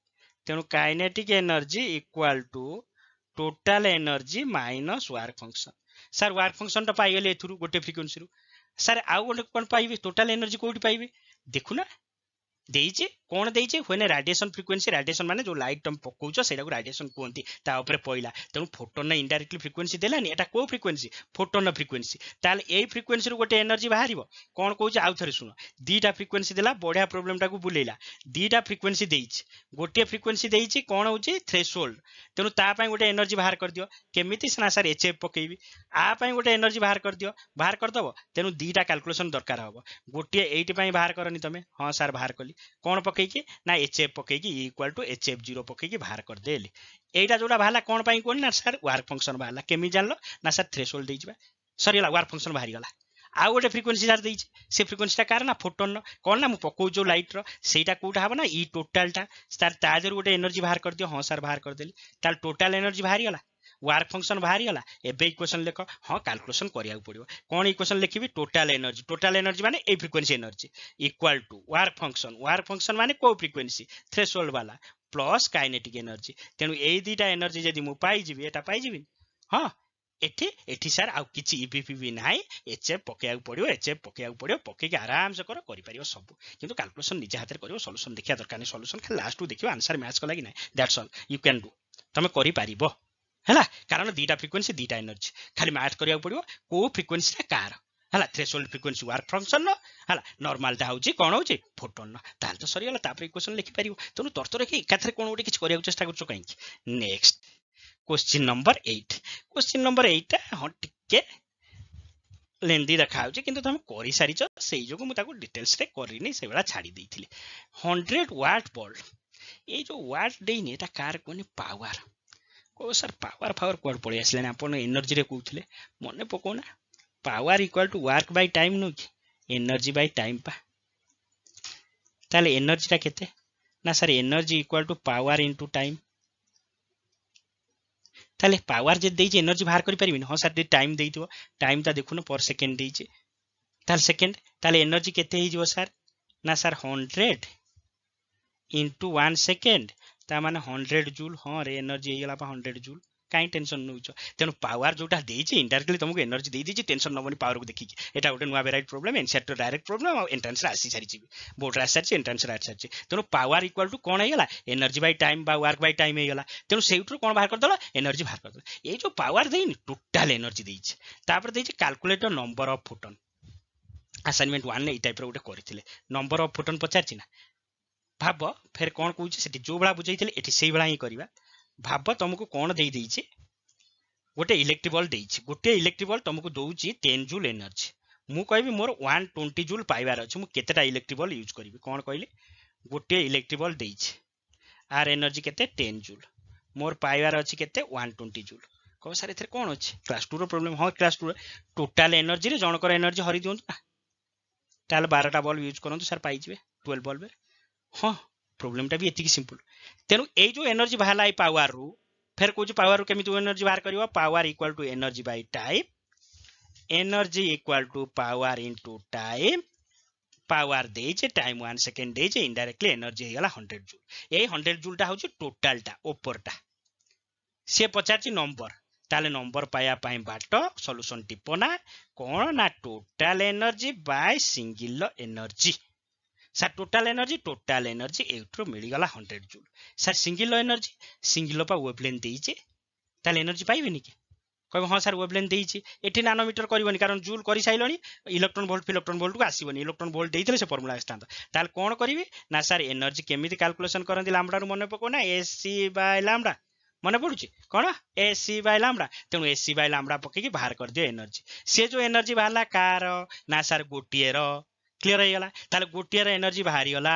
A: त्यो kinetic energy equal to total energy minus work function sir work function त पाइयले थ्रु गुटे फ्रिक्वेन्सी रु सर आउ गुटे कोन पाइबी टोटल एनर्जी कोउटी पाइबी देखु ना देइजे কোণ দেইছে হোয়েন রাডিয়েসন ফ্রিকোয়েন্সি রাডিয়েসন মানে যে লাইট তুমি পকাউছ সেটা রাডিয়েসন কুহতি তা উপরে পইলা তেমন ফোটন ইনডাইরেক্টলি ফ্রিকোয়েন্সি দেলানি এটা কেউ ফ্রিকোয়েন্সি ফোটন ফ্রিকোয়েন্সি তাহলে এই ফ্রিকোয়েন্সি গোটে এনর্জি বাহার কোণ কৌছে আউ থে শুণ দুইটা ফ্রিকোয়েন্সি দেলা বড়িয়া প্রোবলেমটা বুলেইলা দুইটা ফ্রিকোয়েন্সি দিয়েছি গোটিয়ে ফ্রিকোয়েন্সি দিয়েছি কোণ হচ্ছে থ্রেসোল্ড তেমন তাপাই গোটে এনর্জি বাহার କରିଦିଅ କେମିତି ସିନା ସାର୍ ଏଚ୍ ଏଫ୍ ପକେଇବି ଆ ପାଇଁ ଗୋଟେ ଏନର୍ଜି ବାହାର କରିଦିଅ ବାହାର କରିଦେବ ତେଣୁ ଦୁଇଟା କାଲକୁଲେସନ୍ ଦରକାର ହେବ ଗୋଟିଏ ଏଇଟି ପାଇଁ ବାହାର କରନି ତମେ ହଁ ସାର୍ ବାହାର କଲି କ'ଣ ପକେଇ पकेकी ना H f पकेकी equal to h f zero पकेकी बाहर करदेली ଏଇଟା ଯୋଉଟା ବାହାରିଲା କ'ଣ ପାଇଁ କୁହନି ନା ସାର୍ ୱାର୍କ ଫଙ୍କସନ୍ ବାହାରିଲା କେମିତି ଜାଣିଲ ନା ସାର୍ ଥ୍ରେସୋଲ୍ଡ ଦେଇଯିବା ସରିଗଲା ୱାର୍କ ଫଙ୍କସନ୍ ବାହାରିଗଲା ଆଉ ଗୋଟେ ଫ୍ରିକ୍ୱେନ୍ସି ସାର୍ ଦେଇଛି ସେ ଫ୍ରିକ୍ୱେନ୍ସିଟା କାହାର ନା ଫୋଟନ୍ର କ'ଣ ନା ମୁଁ ପକାଉଛି ଯେଉଁ ଲାଇଟ୍ର ସେଇଟା କେଉଁଟା ହେବ ନା ଇ ଟୋଟାଲ୍ଟା ସାର୍ ତା ଦେହରୁ ଗୋଟେ ଏନର୍ଜି ବାହାର କରିଦିଅ ହଁ ସାର୍ ବାହାର କରିଦେଲି ତାହେଲେ ଟୋଟାଲ୍ ଏନର୍ଜି ବାହାରିଗଲା ୱାର୍କ ଫଙ୍କସନ୍ ବାହାରିଗଲା ଏବେ ଇକ୍ୱେସନ୍ ଲେଖ ହଁ କାଲକୁଲେସନ୍ କରିବାକୁ ପଡ଼ିବ କ'ଣ ଇକ୍ୱେସନ୍ ଲେଖିବି ଟୋଟାଲ୍ ଏନର୍ଜି ଟୋଟାଲ୍ ଏନର୍ଜି ମାନେ ଏଇ frequency energy equal to work function work function ମାନେ କେଉଁ ଫ୍ରିକ୍ୱେନ୍ସି ଥ୍ରେସୋଲ୍ଡ ବାଲା ପ୍ଲସ୍ କାଇନେଟିକ୍ ଏନର୍ଜି ତେଣୁ ଏଇ ଦୁଇଟା ଏନର୍ଜି ଯଦି ମୁଁ ପାଇଯିବି ଏଇଟା ପାଇଯିବିନି ହଁ ଏଠି ଏଠି ସାର୍ ଆଉ କିଛି ଇଭି ଫିଭି ନାହିଁ ଏଚ୍ଏଫ୍ ପକେଇବାକୁ ପଡ଼ିବ ଏଚ୍ଏଫ୍ ପକେଇବାକୁ ପଡ଼ିବ ପକେଇକି ଆରାମସେ କର କରିପାରିବ ସବୁ କିନ୍ତୁ କାଲକୁଲେସନ୍ ନିଜ ହାତରେ କରିବ ସଲ୍ୟୁସନ୍ ଦେଖିବା ଦରକାର ନାହିଁ ସଲ୍ୟୁସନ୍ ଖାଲି ଲାଷ୍ଟକୁ ଦେଖିବ ଆନ୍ସର୍ ମ୍ୟାଚ୍ କଲା କି ନାହିଁ that's all you can do ତମେ କରିପାରିବ ହେଲା କାରଣ ଦୁଇଟା ଫ୍ରିକ୍ୱେନ୍ସି ଦୁଇଟା ଏନର୍ଜି ଖାଲି ମ୍ୟାଥ୍ କରିବାକୁ ପଡ଼ିବ କେଉଁ ଫ୍ରିକ୍ୱେନ୍ସିଟା କାହାର ହେଲା ଥ୍ରେସୋଲ୍ଡ ଫ୍ରିକ୍ୱେନ୍ସି ୱାର୍କ ଫଙ୍କସନ୍ର ହେଲା ନର୍ମାଲଟା ହେଉଛି କ'ଣ ହେଉଛି ଫୋଟନ୍ର ତାହେଲେ ତ ସରିଗଲା ତାପରେ ଇକ୍ୱେସନ୍ ଲେଖିପାରିବ ତେଣୁ ତର୍ତ୍ତ ଏକାଥରେ କ'ଣ ଗୋଟେ କିଛି କରିବାକୁ ଚେଷ୍ଟା କରୁଛ କାହିଁକି next question number eight question number ଏଇଟ୍ଟା ହଁ ଟିକେ ଲେନ୍ଦି ଦେଖାଯାଉଛି କିନ୍ତୁ ତମେ କରିସାରିଛ ସେଇ ଯୋଗୁଁ ମୁଁ ତାକୁ ଡିଟେଲ୍ସରେ କରିନି ସେଇଭଳିଆ ଛାଡ଼ି ଦେଇଥିଲି ହଣ୍ଡ୍ରେଡ୍ ୱାଟ୍ ବଲ୍ବ ଏଇ ଯେଉଁ ୱାଟ୍ ଦେଇନି ଏଇଟା କାହାର କୁହନି ପାୱାର ଓ ସାର୍ ପାୱାର ଫାୱାର କୁଆଡ଼େ ପଳେଇ ଆସିଲାଣି ଆପଣ ଏନର୍ଜିରେ କହୁଥିଲେ ମନେ ପକାଉନା power equal to work by time ନୁହଁ କି ଏନର୍ଜି ବାଇ ଟାଇମ୍ ପା ତାହେଲେ ଏନର୍ଜିଟା କେତେ ନା sir energy equal to power into time ତାହେଲେ ପାୱାର ଯଦି ଦେଇଛି ଏନର୍ଜି ବାହାର କରିପାରିବିନି ହଁ ସାର୍ ଯଦି ଟାଇମ୍ ଦେଇଥିବ ଟାଇମ୍ ତା ଦେଖୁନ ପର ସେକେଣ୍ଡ ଦେଇଛି ତାହେଲେ ସେକେଣ୍ଡ ତାହେଲେ ଏନର୍ଜି କେତେ ହେଇଯିବ ସାର୍ ନା sir hundred into one second ତାମାନେ ହଣ୍ଡ୍ରେଡ୍ ଜୁଲ୍ ହଁ ରେ ଏନର୍ଜି ହେଇଗଲା ପା ହଣ୍ଡ୍ରେଡ୍ ଜୁଲ୍ କାହିଁ ଟେନସନ୍ ନେଉଛ ତେଣୁ ପାୱାର ଯେଉଁଟା ଦେଇଛି ଇଣ୍ଡାଇରେକ୍ଟଲି ତୁମକୁ ଏନର୍ଜି ଦେଇଦେଇଛି ଟେନସନ୍ ନେବନି ପାୱାରକୁ ଦେଖିକି ଏଇଟା ଗୋଟେ ନୂଆ ଭେରାଇଟି ପ୍ରୋବ୍ଲେମ୍ ଏନ୍ସିଆର୍ଟିର ଡାଇରେକ୍ଟ ପ୍ରୋବ୍ଲେମ୍ ଆଉ ଏଣ୍ଟ୍ରାନ୍ସରେ ଆସିସାରିଛି ବୋର୍ଡରେ ଆସିସାରିଛି ଏଣ୍ଟ୍ରାନ୍ସରେ ଆସିସାରିଛି ତେଣୁ ପାୱାର ଇକ୍ୱାଲ୍ ଟୁ କ'ଣ ହେଇଗଲା ଏନର୍ଜି ବାଇ ଟାଇମ୍ ବା ୱାର୍କ ବାଇ ଟାଇମ୍ ହେଇଗଲା ତେଣୁ ସେଇଠୁ କ'ଣ ବାହାର କରିଦେଲା ଏନର୍ଜି ବାହାର କରିଦେଲା ଏଇ ଯେଉଁ ପାୱାର ଦେଇନି ଟୋଟାଲ୍ ଏନର୍ଜି ଦେଇଛି ତାପରେ ଦେଇଛି calculate number of photon assignment one ଏଇ ଟାଇପ୍ର ଗୋଟେ କରିଥିଲେ ନମ୍ବର ଅଫ୍ ଫୋଟନ୍ ପଚାରିଛି ନା ଭାବ ଫେର କ'ଣ କହୁଛି ସେଠି ଯେଉଁ ଭଳିଆ ବୁଝେଇଥିଲେ ଏଠି ସେଇଭଳିଆ ହିଁ କରିବା ଭାବ ତମକୁ କ'ଣ ଦେଇଦେଇଛି ଗୋଟେ ଇଲେକ୍ଟ୍ରିକ୍ ବଲ୍ ଦେଇଛି ଗୋଟିଏ ଇଲେକ୍ଟ୍ରିକ୍ ବଲ୍ ତମକୁ ଦେଉଛି ଟେନ୍ ଜୁଲ୍ ଏନର୍ଜି ମୁଁ କହିବି ମୋର ୱାନ୍ ଟ୍ୱେଣ୍ଟି ଜୁଲ୍ ପାଇବାର ଅଛି ମୁଁ କେତେଟା ଇଲେକ୍ଟ୍ରିକ୍ ବଲ୍ ୟୁଜ୍ କରିବି କ'ଣ କହିଲେ ଗୋଟିଏ ଇଲେକ୍ଟ୍ରିକ୍ ବଲ୍ ଦେଇଛି ଆର୍ ଏନର୍ଜି କେତେ ଟେନ୍ ଜୁଲ୍ ମୋର ପାଇବାର ଅଛି କେତେ ୱାନ୍ ଟ୍ୱେଣ୍ଟି ଜୁଲ୍ କହିବ ସାର୍ ଏଥିରେ କ'ଣ ଅଛି କ୍ଲାସ୍ ଟୁର ପ୍ରୋବ୍ଲେମ୍ ହଁ କ୍ଲାସ୍ ଟୁର ଟୋଟାଲ୍ ଏନର୍ଜିରେ ଜଣଙ୍କର ଏନର୍ଜି ହରି ଦିଅନ୍ତୁ ନା ତାହେଲେ ବାରଟା ବଲ୍ ୟୁଜ୍ କରନ୍ତୁ ସାର୍ ପାଇଯିବେ ଟୁଏଲ୍ ବଲ୍ବରେ ହଁ ପ୍ରୋବ୍ଲେମଟା ବି ଏତିକି ସିମ୍ପଲ୍ ତେଣୁ ଏଇ ଯେଉଁ ଏନର୍ଜି ବାହାରିଲା ଏଇ ପାୱାରରୁ ଫେର କହୁଛି ପାୱାରରୁ କେମିତି ଏନର୍ଜି ବାହାର କରିବ power equal to energy by time energy equal to power into time power দিয়েছে টাইম ওয়ান সেকেন্ড দিয়েছে ইনডাইরেক্টলি এনর্জি হয়ে গেল হন্ড্রেড জুল এই হন্ড্রেড জুলটা হচ্ছে টোটালটা ওপরটা সে পচারছি নম্বর তাহলে নম্বর পাইয়া পাই বাট সলুসন টিপনা কোণ না total energy by single energy sir total energy total energy ଏଇଠୁ ମିଳିଗଲା hundred joule sir single energy single ପା ୱେଭଲେନ୍ ଦେଇଛି ତାହେଲେ ଏନର୍ଜି ପାଇବିନି କି କହିବ ହଁ ସାର୍ ୱେଭଲେନ୍ ଦେଇଛି ଏଠି ନାନୋମିଟର କରିବନି କାରଣ ଜୁଲ୍ କରିସାରିଲଣି ଇଲେକ୍ଟ୍ରନ୍ ଭୋଲ୍ଟ ଫିଲେକ୍ଟ୍ରନ୍ ଭୋଲ୍ଟକୁ ଆସିବନି ଇଲେକ୍ଟ୍ରନ୍ ଭୋଲ୍ଟ ଦେଇଥିଲେ ସେ ଫର୍ମୁଲା ଆସିଥାନ୍ତା ତାହେଲେ କ'ଣ କରିବି ନା ସାର୍ ଏନର୍ଜି କେମିତି କାଲକୁଲେସନ୍ କରନ୍ତି ଲାମ୍ବଡ଼ାରୁ ମନେ ପକାଉ ନା ଏସ୍ ସି ବାଇ ଲାମ୍ବଡ଼ା ମନେ ପଡ଼ୁଛି କ'ଣ ଏସ୍ ସି ବାଇ ଲାମ୍ବଡ଼ା ତେଣୁ ଏସ୍ ସି ବାଇ ଲାମ୍ବଡ଼ା ପକେଇକି ବାହାର କରିଦିଅ ଏନର୍ଜି ସେ ଯେଉଁ ଏନର୍ଜି ବାହାରିଲା କାହାର ନା ସାର୍ ଗୋଟିଏର क्लीयर ହେଇଗଲା ତାହେଲେ ଗୋଟିଏର ଏନର୍ଜି ବାହାରିଗଲା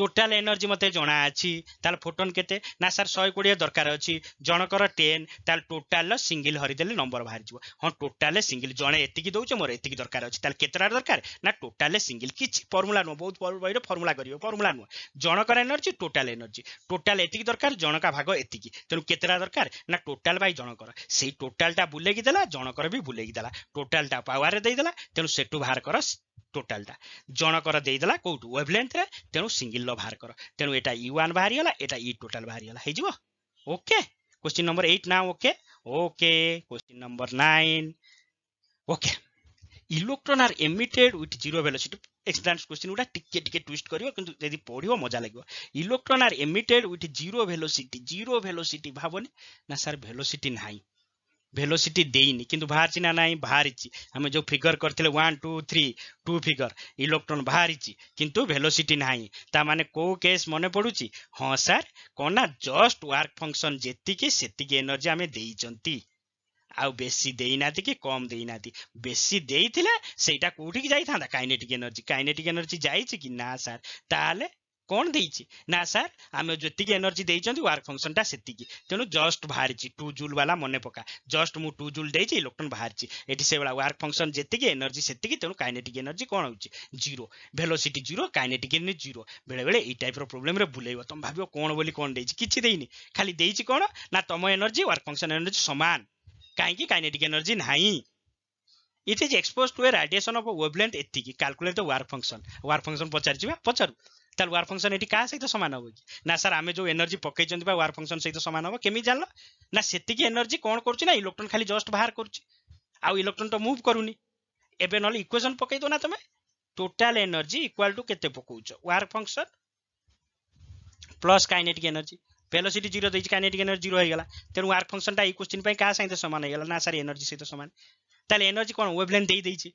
A: ଟୋଟାଲ ଏନର୍ଜି ମୋତେ ଜଣାଅଛି ତାହେଲେ ଫୋଟନ୍ କେତେ ନା ସାର୍ ଶହେ କୋଡ଼ିଏ ଦରକାର ଅଛି ଜଣଙ୍କର ଟେନ୍ ତାହେଲେ ଟୋଟାଲର ସିଙ୍ଗିଲ୍ ହରିଦେଲେ ନମ୍ବର ବାହାରିଯିବ ହଁ ଟୋଟାଲରେ ସିଙ୍ଗିଲ୍ ଜଣେ ଏତିକି ଦେଉଛେ ମୋର ଏତିକି ଦରକାର ଅଛି ତାହେଲେ କେତେଟାର ଦରକାର ନା ଟୋଟାଲରେ ସିଙ୍ଗିଲ୍ କିଛି ଫର୍ମୁଲା ନୁହଁ ବହୁତ ବହିର ଫର୍ମୁଲା କରିବ ଫର୍ମୁଲା ନୁହଁ ଜଣଙ୍କର ଏନର୍ଜି ଟୋଟାଲ ଏନର୍ଜି ଟୋଟାଲ ଏତିକି ଦରକାର ଜଣକା ଭାଗ ଏତିକି ତେଣୁ କେତେଟା ଦରକାର ନା ଟୋଟାଲ ବାଇ ଜଣଙ୍କର ସେଇ ଟୋଟାଲଟା ବୁଲେଇକି ଦେଲା ଜଣଙ୍କର ବି ବୁଲେଇକି ଦେଲା ଟୋଟାଲଟା ପାୱାରରେ ଦେଇଦେଲା ତେଣୁ ସେଠୁ ବାହାର କର ଟୋଟାଲଟା ଜଣକର ଦେଇଦେଲା କେଉଁଠୁ ୱେଭ୍ ଲେନ୍ଥରେ ତେଣୁ ସିଙ୍ଗିଲ୍ର ବାହାର କର ତେଣୁ ଏଇଟା ଇ e ୱାନ୍ ବାହାରିଗଲା ଏଇଟା ଇ e ଟୋଟାଲ ବାହାରିଗଲା ହେଇଯିବ ଓକେ କ୍ୱେଶ୍ଚିନ୍ ନମ୍ବର ଏଇଟ୍ ନା okay okay question number nine okay electron are emitted with zero velocity এক্সপ্লান্স question গুড়া টিকে টিকে টুইস্ট করিব কিন্তু যদি পড়িব মজা লাগিব electron are emitted with zero velocity zero velocity ভাবনি না স্যার ভেলোসিটি নাই ভেলোসিটি দেইনি কিন্তু বাহারিছি না নাই বাহারিছি আমি যে ফিগর করলে one two three two figure electron বাহারিছি কিন্তু ভেলোসিটি নাই তা মানে কেউ কেস মনে পড়ুছি হ্যাঁ স্যার কোন না জস্ট ওয়ার্ক ফংশন যেতিকি সেতিকি এনর্জি আমি ଦେଇଛନ୍ତି ଆଉ ବେଶୀ ଦେଇନାହାନ୍ତି କି କମ୍ ଦେଇନାହାନ୍ତି ବେଶୀ ଦେଇଥିଲେ ସେଇଟା କୋଉଠିକି ଯାଇଥାନ୍ତା କାଇନେଟିକ୍ ଏନର୍ଜି କାଇନେଟିକ୍ ଏନର୍ଜି ଯାଇଛି କି ନା ସାର୍ ତାହେଲେ କ'ଣ ଦେଇଛି ନା ସାର୍ ଆମେ ଯେତିକି ଏନର୍ଜି ଦେଇଛନ୍ତି ୱାର୍କ ଫଙ୍କସନ୍ଟା ସେତିକି ତେଣୁ ଜଷ୍ଟ ବାହାରିଛି ଟୁ ଜୁଲ୍ ବାଲା ମନେ ପକା ଜଷ୍ଟ ମୁଁ ଟୁ ଜୁଲ୍ ଦେଇଛି ଇଲେକ୍ଟ୍ରନ୍ ବାହାରିଛି ଏଠି ସେଭଳିଆ ୱାର୍କ ଫଙ୍କସନ୍ ଯେତିକି ଏନର୍ଜି ସେତିକି ତେଣୁ କାଇନେଟିକ୍ ଏନର୍ଜି କ'ଣ ହେଉଛି zero velocity zero kinetic energy zero ବେଳେବେଳେ ଏଇ ଟାଇପ୍ର ପ୍ରୋବ୍ଲେମ୍ରେ ଭୁଲେଇବ ତମେ ଭାବିବ କ'ଣ ବୋଲି କ'ଣ ଦେଇଛି କିଛି ଦେଇନି ଖାଲି ଦେଇଛି କ'ଣ ନା ତମ ଏନର୍ଜି ୱାର୍କ ଫଙ୍କସନ୍ ଏନର୍ଜି ସମାନ କାହିଁକି କାଇନେଟିକ୍ ଏନର୍ଜି ନାହିଁ it is exposed to a radiation of wavelength ଏତିକି calculate work function work function ପଚାରିଯିବା ପଚାରୁ ତାହେଲେ ୱାର୍ ଫଙ୍କସନ୍ ଏଠି କାହା ସହିତ ସମାନ ହେବ କି ନା ସାର୍ ଆମେ ଯେଉଁ ଏନର୍ଜି ପକେଇଛନ୍ତି ବା ୱାର୍ ଫଙ୍କସନ୍ ସହିତ ସମାନ ହେବ କେମିତି ଜାଣିଲ ନା ସେତିକି ଏନର୍ଜି କ'ଣ କରୁଛି ନା ଇଲେକ୍ଟ୍ରନ୍ ଖାଲି ଜଷ୍ଟ ବାହାର କରୁଛି ଆଉ ଇଲେକ୍ଟ୍ରନ୍ ତ ମୁଭ୍ କରୁନି ଏବେ ନହେଲେ ଇକ୍ୱେସନ୍ ପକେଇ ଦେଉନା ତମେ ଟୋଟାଲ ଏନର୍ଜି ଇକ୍ୱାଲ୍ ଟୁ କେତେ ପକାଉଛ work function plus kinetic energy velocity zero ଦେଇଛି କାଇନେଟିକ୍ ଏନର୍ଜି ଜିରୋ ହେଇଗଲା ତେଣୁ ୱାର୍କ ଫଙ୍କସନଟା ଏଇ କ୍ୱେଶ୍ଚିନ୍ ପାଇଁ କାହା ସହିତ ସମାନ ହେଇଗଲା ନା ସାର୍ ଏନର୍ଜି ସହିତ ସମାନ ତାହେଲେ ଏନର୍ଜି କ'ଣ ୱେଭଲେନ୍ ଦେଇଦେଇଛି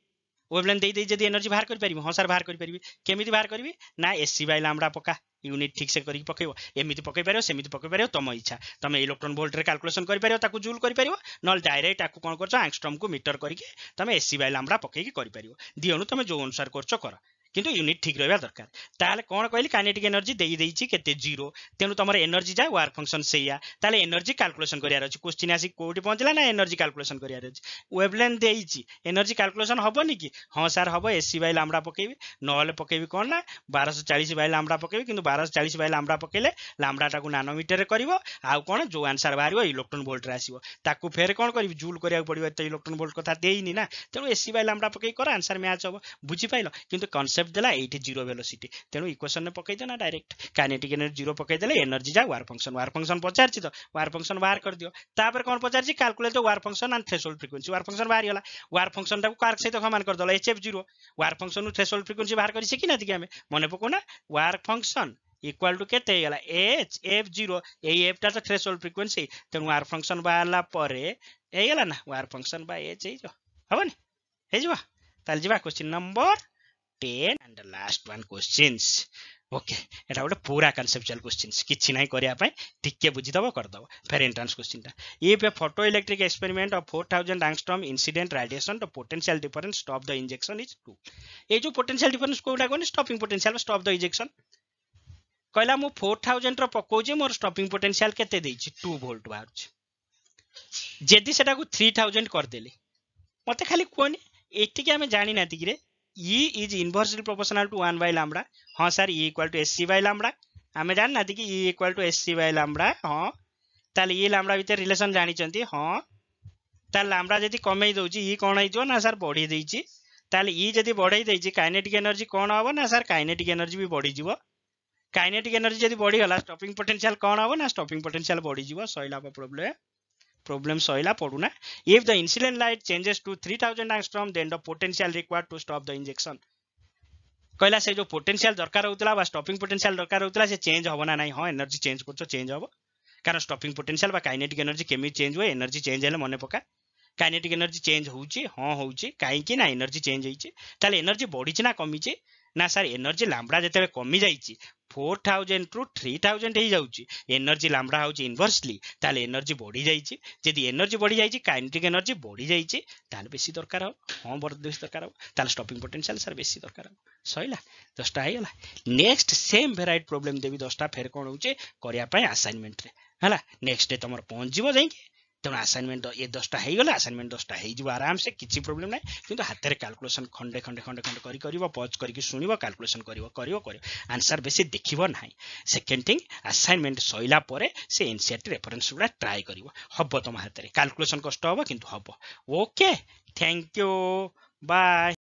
A: ওয়েভলেন্থ দেই দেই যদি এনর্জি বাহার করিপারিবি হ্যাঁ স্যার বাহার করিপারিবি কেমিতি বাহার করিবি না এসি বাই ল্যামডা পকা ইউনিট ঠিকসে করিকি পকাইব এমিতি পকাই পারিব সেমিতি পকাই পারিব তম ইচ্ছা তুমি ইলেকট্রন ভোল্টরে ক্যালকুলেশন করিপারিব তাকে জুল করিপারিব নহলে ডাইরেক্ট তাকে কোন করছ আংস্ট্রমকু মিটর করিকি তুমি এসি বাই ল্যামডা পকাইকি করিপারিব দি অনু তুমি যে অনুসার করছ কর কিন্তু ୟୁନିଟ୍ ଠିକ୍ ରହିବା ଦରକାର ତାହେଲେ କ'ଣ କହିଲି କାଇନେଟିକ୍ ଏନର୍ଜି ଦେଇଦେଇଛି କେତେ ଜିରୋ ତେଣୁ ତୁମର ଏନର୍ଜି ଯାଏ ୱାର୍କ ଫଙ୍କସନ୍ ସେଇଆ ତାହେଲେ ଏନର୍ଜି କାଲକୁଲେସନ୍ କରିବାର ଅଛି କୋଶ୍ଚିନ୍ ଆସିକି କେଉଁଠି ପହଞ୍ଚିଲା ନା ଏନର୍ଜି କାଲକୁଲେସନ୍ କରିବାର ଅଛି ୱେଭଲେନ୍ ଦେଇଛି ଏନର୍ଜି କାଲକୁଲେସନ୍ ହେବନି କି ହଁ ସାର୍ ହେବ ଏସି ବାଇ ଲାମ୍ବଡ଼ା ପକାଇବି ନହେଲେ ପକାଇବି କ'ଣ ନା ବାରଶହ ଚାଳିଶ ବାଇ ଲାମ୍ବଡ଼ା ପକାଇବି କିନ୍ତୁ ବାରଶହ ଚାଳିଶ ବାଇ ଲାମ୍ବଡ଼ା ପକାଇଲେ ଲାମ୍ବଡ଼ାଟାକୁ ନାନୋମିଟରରେ କରିବ ଆଉ କ'ଣ ଯେଉଁ ଆନ୍ସର୍ ବାହାରିବ ଇଲେକ୍ଟ୍ରୋନ୍ ଭୋଲ୍ଟରେ ଆସିବ ତାକୁ ଫେର କ'ଣ କରିବି ଜୁଲ୍ କରିବାକୁ ପଡ଼ିବ ଏତେ ଇଲେକ୍ଟ୍ରୋନ୍ ଭୋଲ୍ଟ କଥା ଦେଇନି ନା ତେଣୁ ଏସି ବାଇ ଲାମ୍ବଡ଼ା ପକାଇ କର ଆନ୍ସର୍ ମ୍ୟାଚ୍ ହେବ ବୁଝିପାରିଲ କିନ୍ତୁ କନସେପ୍ଟ କନସେପ୍ଟ ଦେଲା ଏଇଠି ଜିରୋ ଭେଲୋସିଟି ତେଣୁ ଇକ୍ୱେସନରେ ପକେଇଦିଅ ନା ଡାଇରେକ୍ଟ କାଇନେଟିକ୍ ଏନର୍ଜି ଜିରୋ ପକେଇଦେଲେ ଏନର୍ଜି ଯାଏ ୱାର୍ ଫଙ୍କସନ୍ ୱାର୍ ଫଙ୍କସନ୍ ପଚାରିଛି ତ ୱାର୍ ଫଙ୍କସନ୍ ବାହାର କରିଦିଅ ତାପରେ କ'ଣ ପଚାରିଛି calculate work function and threshold frequency work function ବାହାରିଗଲା ୱାର୍ ଫଙ୍କସନ୍ଟାକୁ କାର୍କ ସହିତ ସମାନ କରିଦେଲା ଏଚ୍ ଏଫ୍ ଜିରୋ ୱାର୍ ଫଙ୍କସନ୍ରୁ ଥ୍ରେସୋଲ୍ଡ ଫ୍ରିକ୍ୱେନ୍ସି ବାହାର କରି ଶିଖିନାହାନ୍ତି କି ଆମେ ମନେ ପକାଉନା ୱାର୍ ଫଙ୍କସନ୍ ইকুয়াল টু কেতে হয়ে গেল এইচ এফ জিরো এই এফটা তো থ্রেসোল্ড ফ্রিকোয়েন্সি তেমন ওয়ার ফংশন বাহারা পরে হয়ে গেল না ওয়ার ফংশন বা এইচ হয়ে যাব হবনি হয়ে যাব তাহলে যা question number 10 and the last one questions okay एटा गोटे पूरा कनसेप्चुआल क्वेश्चन किसी ना करने टी बुझीदेव करदेव फेर entrance question if a photo electric experiment of four thousand angstrom incident radiation the potential difference stop the injection is two a जो potential difference कौटा कहने stopping potential stop the injection कहला मु फोर थाउजेंड रकाऊे more stopping potential के two volt बाहर जदि से थ्री थाउजेंड करदे मत खाली कहनी एटिकी आम जाणी ना दिखे E is inversely proportional to one by lambda হ্যাঁ sir E equal to hc by lambda আমি জানি না কি E equal to hc by lambda হ্যাঁ তাহলে ই লামড়া ভিতরে রিলেসন জাঁচান হ্যাঁ তাহলে লামড়া যদি কমাই দেଉଛି ই কোণ হয়েছে না স্যার বড়াই দিয়েছি তাহলে ই যদি বড়াই দিয়েছি কাইনেটিক এনর্জি কোণ হব না স্যার কাইনেটিক এনর্জি বি বড়িযোগ কাইনেটিক এনর্জি যদি বড়িগলা স্টপিং পোটেনসিয়াল কোণ হব না স্টপিং পোটেনসিয়াল বড়িযোগ সরিলা problem problem soila poduna. If the insulin light changes to 3000 angstrom, then the potential required to stop the injection. କହିଲା ସେ ଯୋଉ ପୋଟେନସିଆଲ ଦରକାର ହଉଥିଲା ବା ଷ୍ଟପିଂ ପୋଟେନସିଆଲ ଦରକାର ହଉଥିଲା ସେ ଚେଞ୍ଜ ହବ ନା ନାହିଁ ହଁ ଏନର୍ଜି ଚେଞ୍ଜ କରୁଛ ଚେଞ୍ଜ ହବ କାରଣ ଷ୍ଟପିଂ ପୋଟେନସିଆଲ ବା କାଇନେଟିକ୍ ଏନର୍ଜି କେମିତି ଚେଞ୍ଜ ହୁଏ ଏନର୍ଜି ଚେଞ୍ଜ ହେଲେ ମନେ ପକା କାଇନେଟିକ୍ ଏନର୍ଜି ଚେଞ୍ଜ ହଉଛି ହଁ ହଉଛି କାହିଁକି ନା ଏନର୍ଜି ଚେଞ୍ଜ ହେଇଛି ତାହେଲେ ଏନର୍ଜି ବଢିଛି ନା କମିଛି ନା ସାର୍ ଏନର୍ଜି ଲାମ୍ବଡ଼ା ଯେତେବେଳେ କମିଯାଇଛି ଫୋର୍ ଥାଉଜେଣ୍ଡରୁ ଥ୍ରୀ ଥାଉଜେଣ୍ଡ ହେଇଯାଉଛି ଏନର୍ଜି ଲାମ୍ବଡ଼ା ହେଉଛି ଇନଭର୍ସଲି ତାହେଲେ ଏନର୍ଜି ବଢ଼ିଯାଇଛି ଯଦି ଏନର୍ଜି ବଢ଼ିଯାଇଛି କାଇନେଟିକ୍ ଏନର୍ଜି ବଢ଼ିଯାଇଛି ତାହେଲେ ବେଶୀ ଦରକାର ହେବ ହଁ ବେଶୀ ଦରକାର ହେବ ତାହେଲେ ଷ୍ଟପିଂ ପୋଟେନ୍ସିଆଲ୍ ସାର୍ ବେଶୀ ଦରକାର ହେବ ସରିଲା ଦଶଟା ହେଇଗଲା ନେକ୍ସଟ ସେମ୍ ଭେରାଇଟ୍ ପ୍ରୋବ୍ଲେମ୍ ଦେବି ଦଶଟା ଫେର କ'ଣ ହେଉଛି କରିବା ପାଇଁ ଆସାଇନମେଣ୍ଟରେ ହେଲା ନେକ୍ସଟ ଡେ ତୁମର ପହଞ୍ଚିଯିବ ଯାଇକି तेनालीसाइनमेंट तो ये दसटा हो आसाइनमेंट दसटा हो आराम से किसी प्रोब्लम ना कि हाथ में काल्कुलेसन खंडे खंडे खंडे खंडे करज करके शुण कालकुलेसन कर आंसर बेस ना सेकेंड थिंग आसाइनमेंट सरला से एनसीआर टी रेफरेन्स गुड़ा ट्राए कर हम तुम हाथ में काल्कुलेसन कष्ट हम कि हम ओके थैंक यू बाय